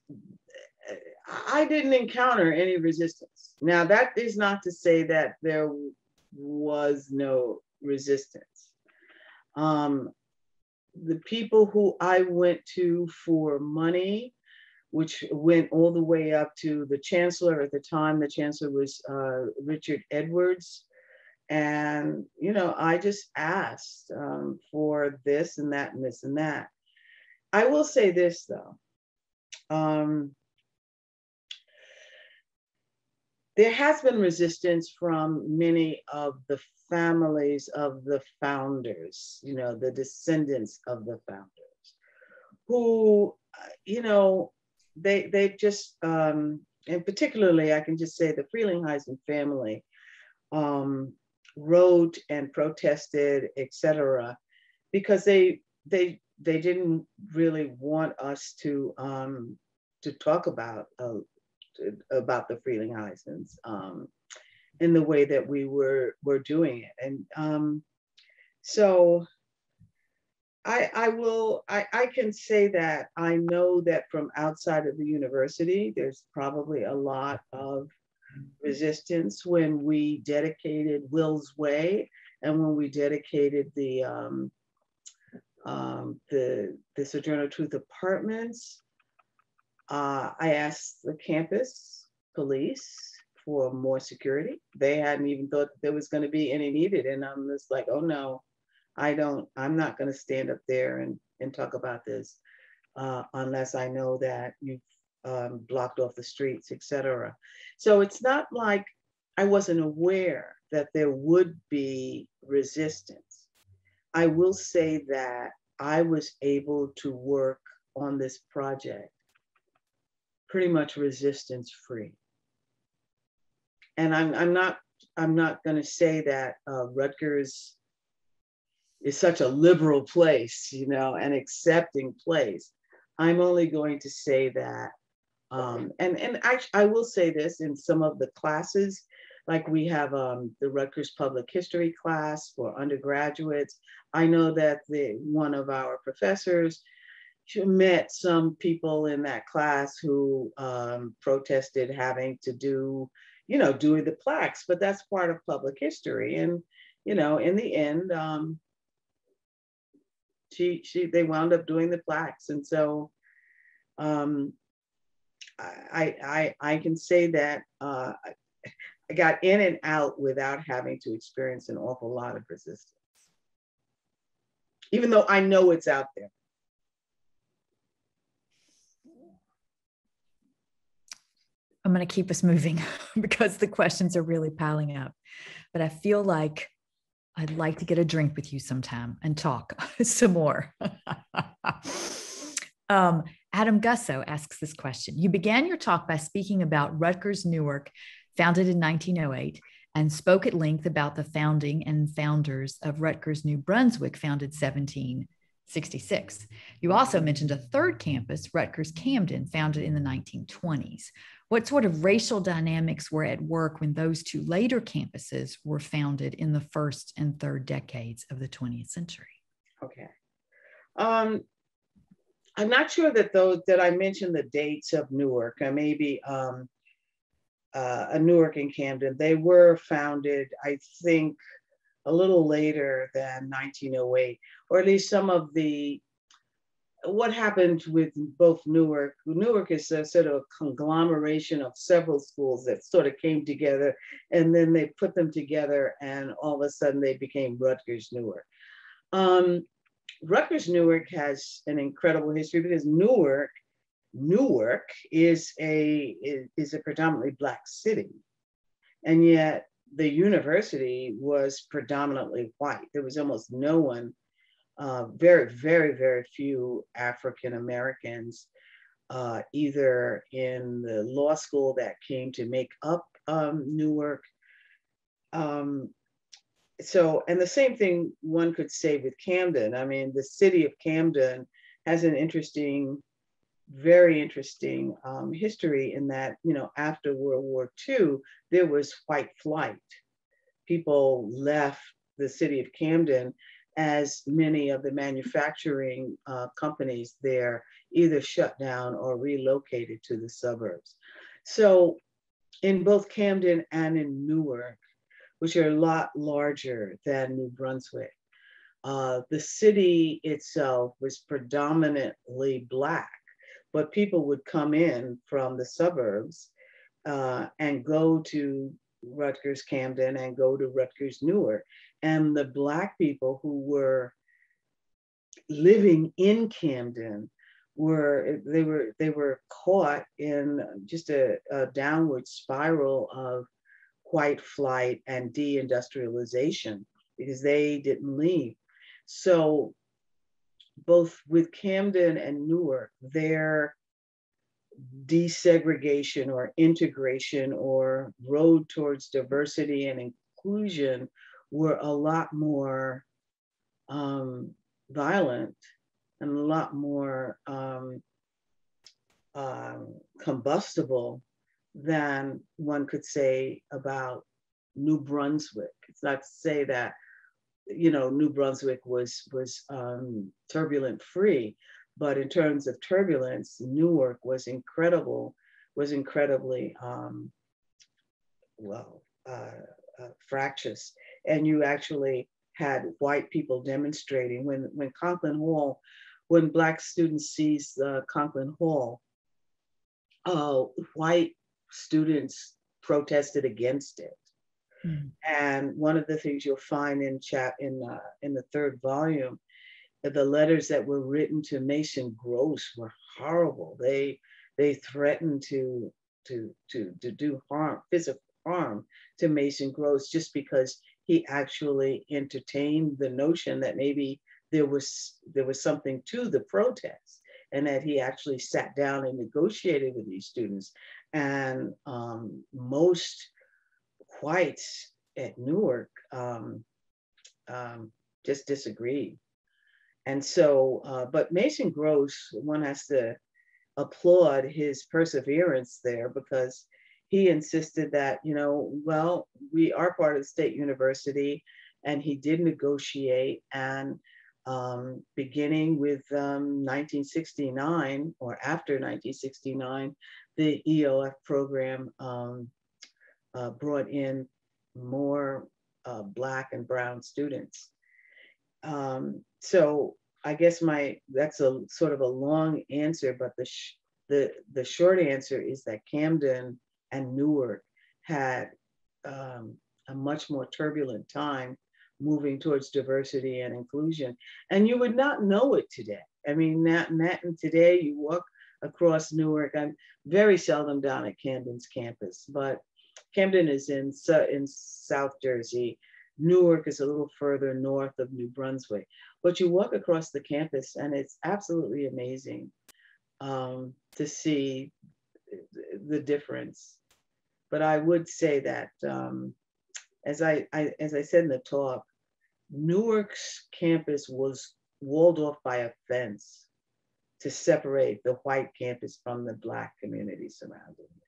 I didn't encounter any resistance. Now, that is not to say that there was no resistance. Um, the people who I went to for money, which went all the way up to the chancellor at the time, the chancellor was uh, Richard Edwards. And, you know, I just asked um, for this and that and this and that. I will say this though. Um, there has been resistance from many of the families of the founders, you know, the descendants of the founders, who, you know, they they just, um, and particularly I can just say the Frelinghuysen family um, wrote and protested, etc., because they they they didn't really want us to um, to talk about uh, about the Frelinghuysen um, in the way that we were were doing it, and um, so I I will I I can say that I know that from outside of the university, there's probably a lot of resistance when we dedicated Will's Way and when we dedicated the um, um, the, the Sojourner Truth Apartments. Uh, I asked the campus police for more security. They hadn't even thought there was going to be any needed. And I'm just like, oh no, I don't, I'm not going to stand up there and, and talk about this uh, unless I know that you've um, blocked off the streets, etc. So it's not like I wasn't aware that there would be resistance. I will say that I was able to work on this project pretty much resistance free. And I'm, I'm not I'm not going to say that uh, Rutgers is such a liberal place, you know, an accepting place. I'm only going to say that, um, and and actually, I will say this in some of the classes like we have um, the Rutgers Public History class for undergraduates. I know that the one of our professors met some people in that class who um, protested having to do, you know, doing the plaques, but that's part of public history. And, you know, in the end, um, she, she, they wound up doing the plaques. And so um, I, I, I can say that uh, I got in and out without having to experience an awful lot of resistance, even though I know it's out there. I'm going to keep us moving because the questions are really piling up. But I feel like I'd like to get a drink with you sometime and talk some more. um, Adam Gussow asks this question. You began your talk by speaking about Rutgers Newark, founded in 1908, and spoke at length about the founding and founders of Rutgers New Brunswick, founded 1766. You also mentioned a third campus, Rutgers Camden, founded in the 1920s. What sort of racial dynamics were at work when those two later campuses were founded in the first and third decades of the 20th century? Okay. Um, I'm not sure that those that I mentioned the dates of Newark. Uh, maybe um, uh, Newark and Camden. They were founded, I think, a little later than 1908, or at least some of the what happened with both Newark, Newark is a sort of a conglomeration of several schools that sort of came together and then they put them together and all of a sudden they became Rutgers Newark. Um, Rutgers Newark has an incredible history because Newark, Newark is a, is a predominantly Black city. And yet the university was predominantly white. There was almost no one uh, very, very, very few African Americans, uh, either in the law school that came to make up um, Newark. Um, so, and the same thing one could say with Camden. I mean, the city of Camden has an interesting, very interesting um, history in that, you know, after World War II, there was white flight. People left the city of Camden as many of the manufacturing uh, companies there either shut down or relocated to the suburbs. So in both Camden and in Newark, which are a lot larger than New Brunswick, uh, the city itself was predominantly Black, but people would come in from the suburbs uh, and go to Rutgers Camden and go to Rutgers Newark and the black people who were living in Camden were they were they were caught in just a, a downward spiral of white flight and deindustrialization because they didn't leave. So both with Camden and Newark, their desegregation or integration or road towards diversity and inclusion were a lot more um, violent and a lot more um, um, combustible than one could say about New Brunswick. It's not to say that you know New Brunswick was was um, turbulent free, but in terms of turbulence, Newark was incredible, was incredibly um, well uh, uh, fractious and you actually had white people demonstrating when when Conklin Hall, when black students seized uh, Conklin Hall, uh, white students protested against it. Mm. And one of the things you'll find in chat in uh, in the third volume, the letters that were written to Mason Gross were horrible. They they threatened to to to to do harm, physical harm to Mason Gross just because he actually entertained the notion that maybe there was there was something to the protest and that he actually sat down and negotiated with these students and um, most whites at newark um, um, just disagreed and so uh, but mason gross one has to applaud his perseverance there because he insisted that, you know, well, we are part of the state university, and he did negotiate. And um, beginning with um, 1969 or after 1969, the EOF program um, uh, brought in more uh, Black and Brown students. Um, so I guess my that's a sort of a long answer, but the the the short answer is that Camden and Newark had um, a much more turbulent time moving towards diversity and inclusion. And you would not know it today. I mean, Nat, Nat and today you walk across Newark. I'm very seldom down at Camden's campus, but Camden is in, in South Jersey. Newark is a little further north of New Brunswick. But you walk across the campus and it's absolutely amazing um, to see the difference. But I would say that, um, as I, I, as I said in the talk, Newark's campus was walled off by a fence to separate the white campus from the black community surrounding it.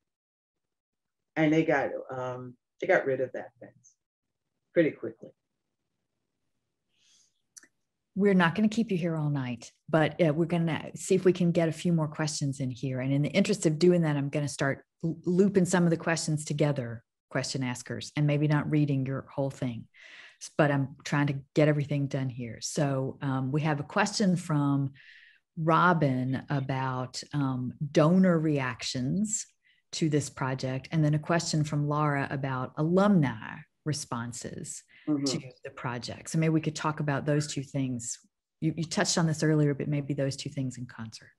And they got um, they got rid of that fence pretty quickly. We're not going to keep you here all night, but uh, we're going to see if we can get a few more questions in here. And in the interest of doing that, I'm going to start looping some of the questions together, question askers, and maybe not reading your whole thing but I'm trying to get everything done here. So um, we have a question from Robin about um, donor reactions to this project, and then a question from Laura about alumni responses mm-hmm. to the project. So maybe we could talk about those two things. You, you touched on this earlier, but maybe those two things in concert.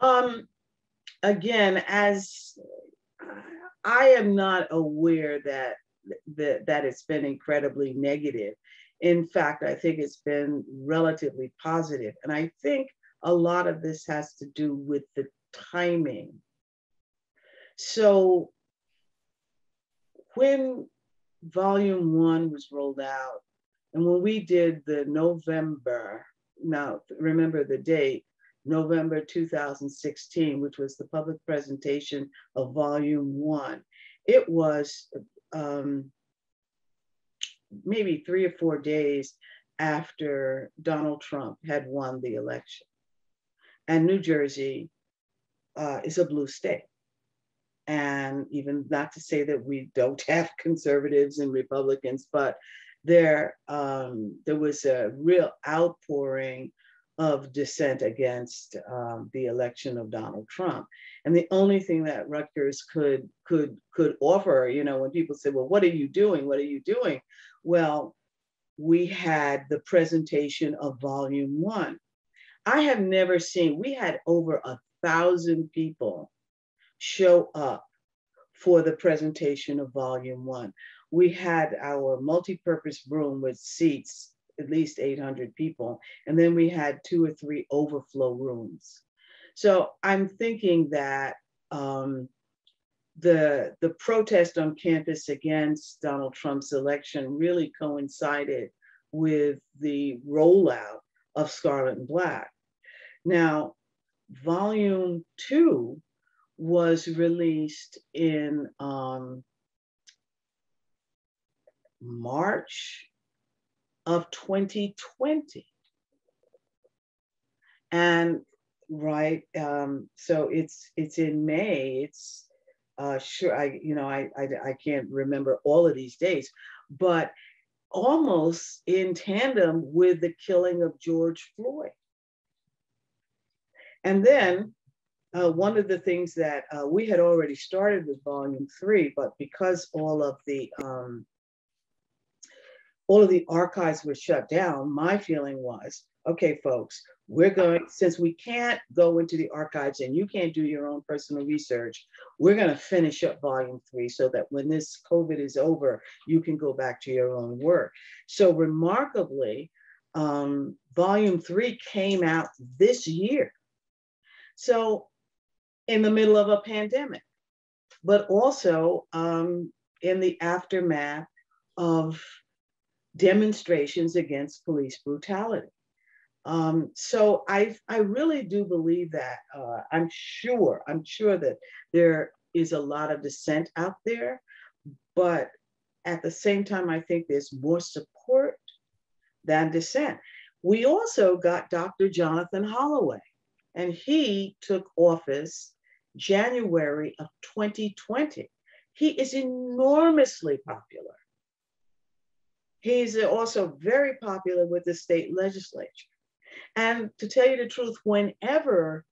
Um, again, as I am not aware that that, that it's been incredibly negative. In fact, I think it's been relatively positive. And I think a lot of this has to do with the timing. So when volume one was rolled out, and when we did the November, now remember the date, November 2016, which was the public presentation of volume one, it was um, maybe three or four days after Donald Trump had won the election. And New Jersey uh, is a blue state. And even not to say that we don't have conservatives and Republicans, but there, um, there was a real outpouring of dissent against um, the election of Donald Trump. And the only thing that Rutgers could could could offer, you know, when people say, "Well, what are you doing? What are you doing?" Well, we had the presentation of Volume One. I have never seen. We had over a thousand people show up for the presentation of Volume One. We had our multi-purpose room with seats at least 800 people. And then we had two or three overflow rooms. So I'm thinking that um, the, the protest on campus against Donald Trump's election really coincided with the rollout of Scarlet and Black. Now, volume two was released in um, March of 2020. And right, um, so it's it's in May. It's uh, sure I you know I, I I can't remember all of these days, but almost in tandem with the killing of George Floyd. And then uh, one of the things that uh, we had already started with volume three, but because all of the um, all of the archives were shut down, my feeling was, okay, folks, we're going, since we can't go into the archives and you can't do your own personal research, we're going to finish up volume three so that when this COVID is over, you can go back to your own work. So, remarkably, um, volume three came out this year. So, in the middle of a pandemic, but also um, in the aftermath of demonstrations against police brutality. Um, so I, I really do believe that uh, I'm sure, I'm sure that there is a lot of dissent out there, but at the same time, I think there's more support than dissent. We also got Dr. Jonathan Holloway, and he took office January of 2020. He is enormously popular. He's also very popular with the state legislature. And to tell you the truth, whenever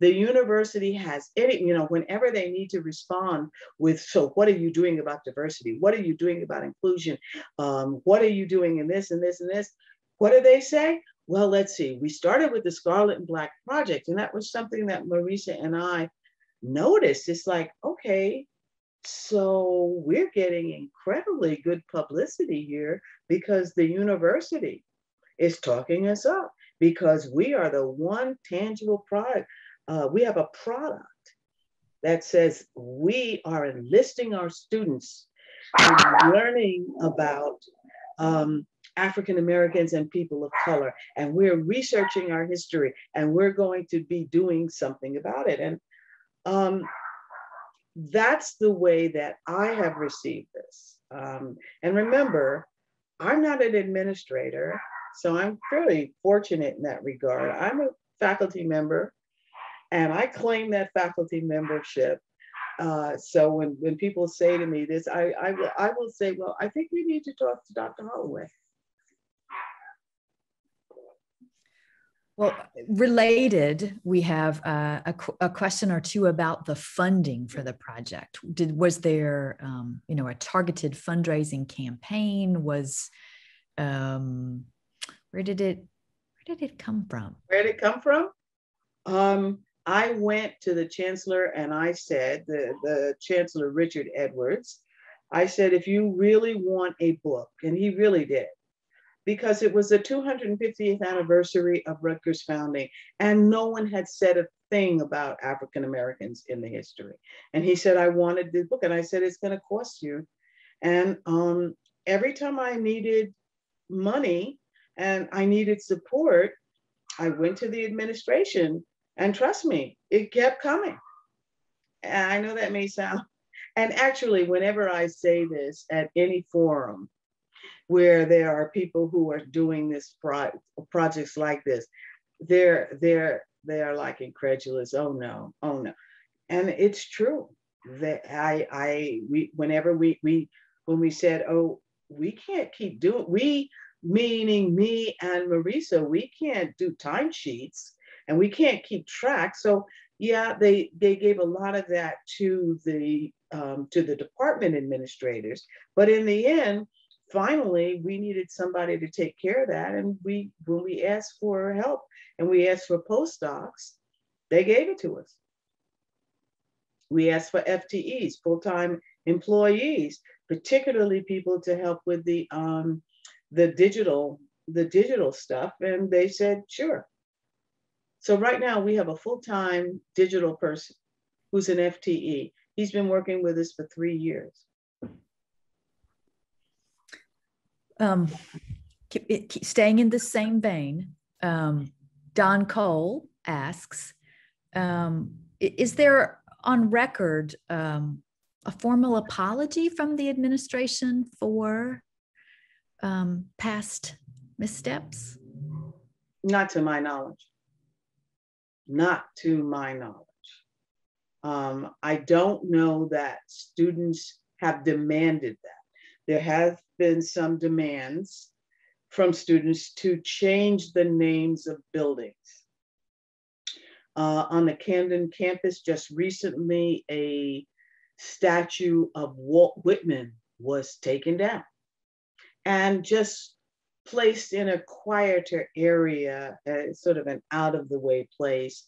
the university has any, you know, whenever they need to respond with, so what are you doing about diversity? What are you doing about inclusion? Um, what are you doing in this and this and this? What do they say? Well, let's see. We started with the Scarlet and Black Project, and that was something that Marisa and I noticed. It's like, okay, so we're getting incredibly good publicity here because the university is talking us up because we are the one tangible product. Uh, we have a product that says we are enlisting our students learning about um, African Americans and people of color. And we're researching our history and we're going to be doing something about it. And um, that's the way that I have received this. Um, and remember, I'm not an administrator, so I'm fairly fortunate in that regard. I'm a faculty member, and I claim that faculty membership. Uh, so when, when people say to me this, I, I, will, I will say, well, I think we need to talk to Dr. Holloway. Well, related, we have uh, a, a, question or two about the funding for the project. Did was there, um, you know, a targeted fundraising campaign? Was um, where did it where did it come from? Where did it come from? Um, I went to the chancellor and I said, the, the chancellor Richard Edwards, I said, if you really want a book, and he really did, because it was the 250th anniversary of Rutgers founding, and no one had said a thing about African Americans in the history. And he said, I wanted this book. And I said, it's going to cost you. And um, every time I needed money and I needed support, I went to the administration. And trust me, it kept coming. And I know that may sound, and actually, whenever I say this at any forum, where there are people who are doing this pro- projects like this they're they're they're like incredulous. Oh no. Oh no. And it's true that i i we whenever we we when we said oh we can't keep doing we meaning me and marisa we can't do timesheets and we can't keep track. So yeah they they gave a lot of that to the um, to the department administrators. But in the end finally we needed somebody to take care of that. And we when we asked for help and we asked for postdocs they gave it to us. We asked for ftes full-time employees particularly people to help with the um, the digital the digital stuff. And they said sure. So right now we have a full-time digital person who's an fte he's been working with us for three years Um, keep, keep staying in the same vein, um, Don Cole asks, um, is there on record um, a formal apology from the administration for um, past missteps? Not to my knowledge. Not to my knowledge. Um, I don't know that students have demanded that. There have been some demands from students to change the names of buildings. Uh, on the Camden campus, just recently, a statue of Walt Whitman was taken down and just placed in a quieter area, uh, sort of an out of the way place.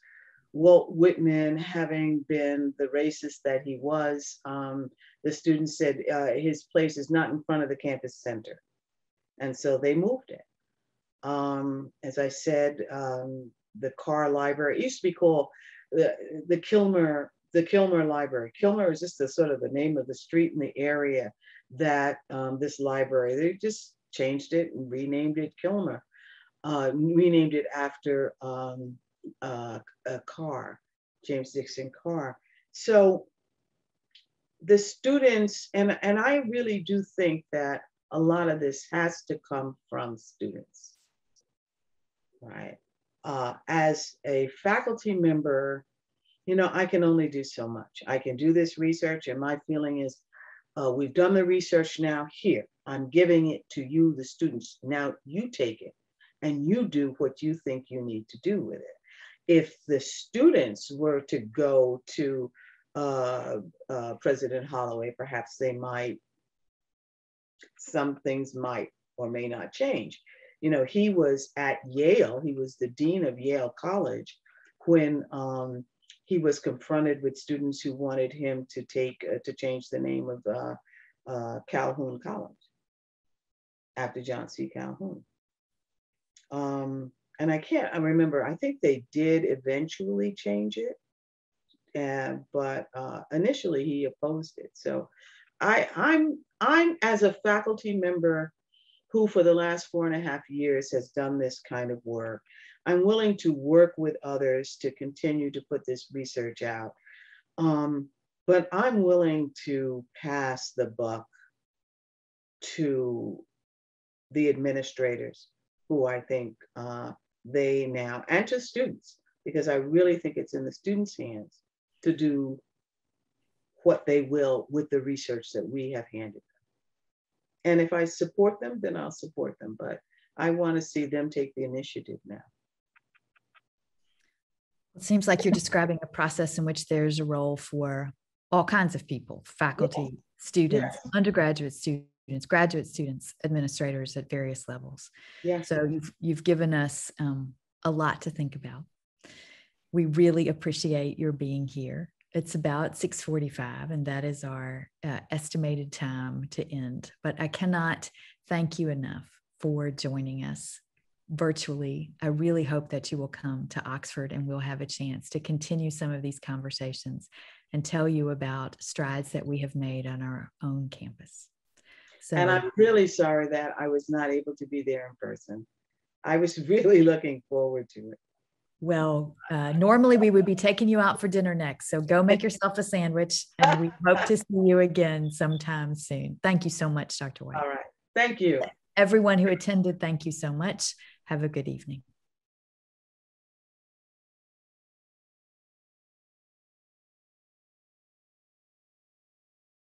Walt Whitman, having been the racist that he was, um, the student said uh, his place is not in front of the campus center. And so they moved it. Um, as I said, um, the Carr Library, it used to be called the, the Kilmer, the Kilmer Library. Kilmer is just the sort of the name of the street in the area that um, this library, they just changed it and renamed it Kilmer, uh, renamed it after um, uh, a Carr, James Dickson Carr. So the students, and, and I really do think that a lot of this has to come from students, right? Uh, as a faculty member, you know, I can only do so much. I can do this research, and my feeling is uh, we've done the research now here. I'm giving it to you, the students. Now you take it and you do what you think you need to do with it. If the students were to go to uh, uh, President Holloway, perhaps they might, some things might or may not change. You know, he was at Yale, he was the dean of Yale College when um, he was confronted with students who wanted him to take, uh, to change the name of uh, uh, Calhoun College after John C. Calhoun. Um, and I can't, I remember, I think they did eventually change it and but uh, initially he opposed it. So I, I'm I'm as a faculty member who for the last four and a half years has done this kind of work. I'm willing to work with others to continue to put this research out. Um, but I'm willing to pass the buck to the administrators who I think uh, they now, and to students, because I really think it's in the students' hands to do what they will with the research that we have handed them. And if I support them, then I'll support them. But I want to see them take the initiative now. It seems like you're describing a process in which there's a role for all kinds of people faculty, yeah. students, yeah. undergraduate students, graduate students, administrators at various levels. Yeah. So you've, you've given us um, a lot to think about we really appreciate your being here. It's about 6:45 and that is our uh, estimated time to end. But I cannot thank you enough for joining us virtually. I really hope that you will come to Oxford and we'll have a chance to continue some of these conversations and tell you about strides that we have made on our own campus. So, and I'm really sorry that I was not able to be there in person. I was really looking forward to it. Well, uh, normally we would be taking you out for dinner next. So go make yourself a sandwich and we hope to see you again sometime soon. Thank you so much, Dr. White. All right. Thank you. Everyone who attended, thank you so much. Have a good evening.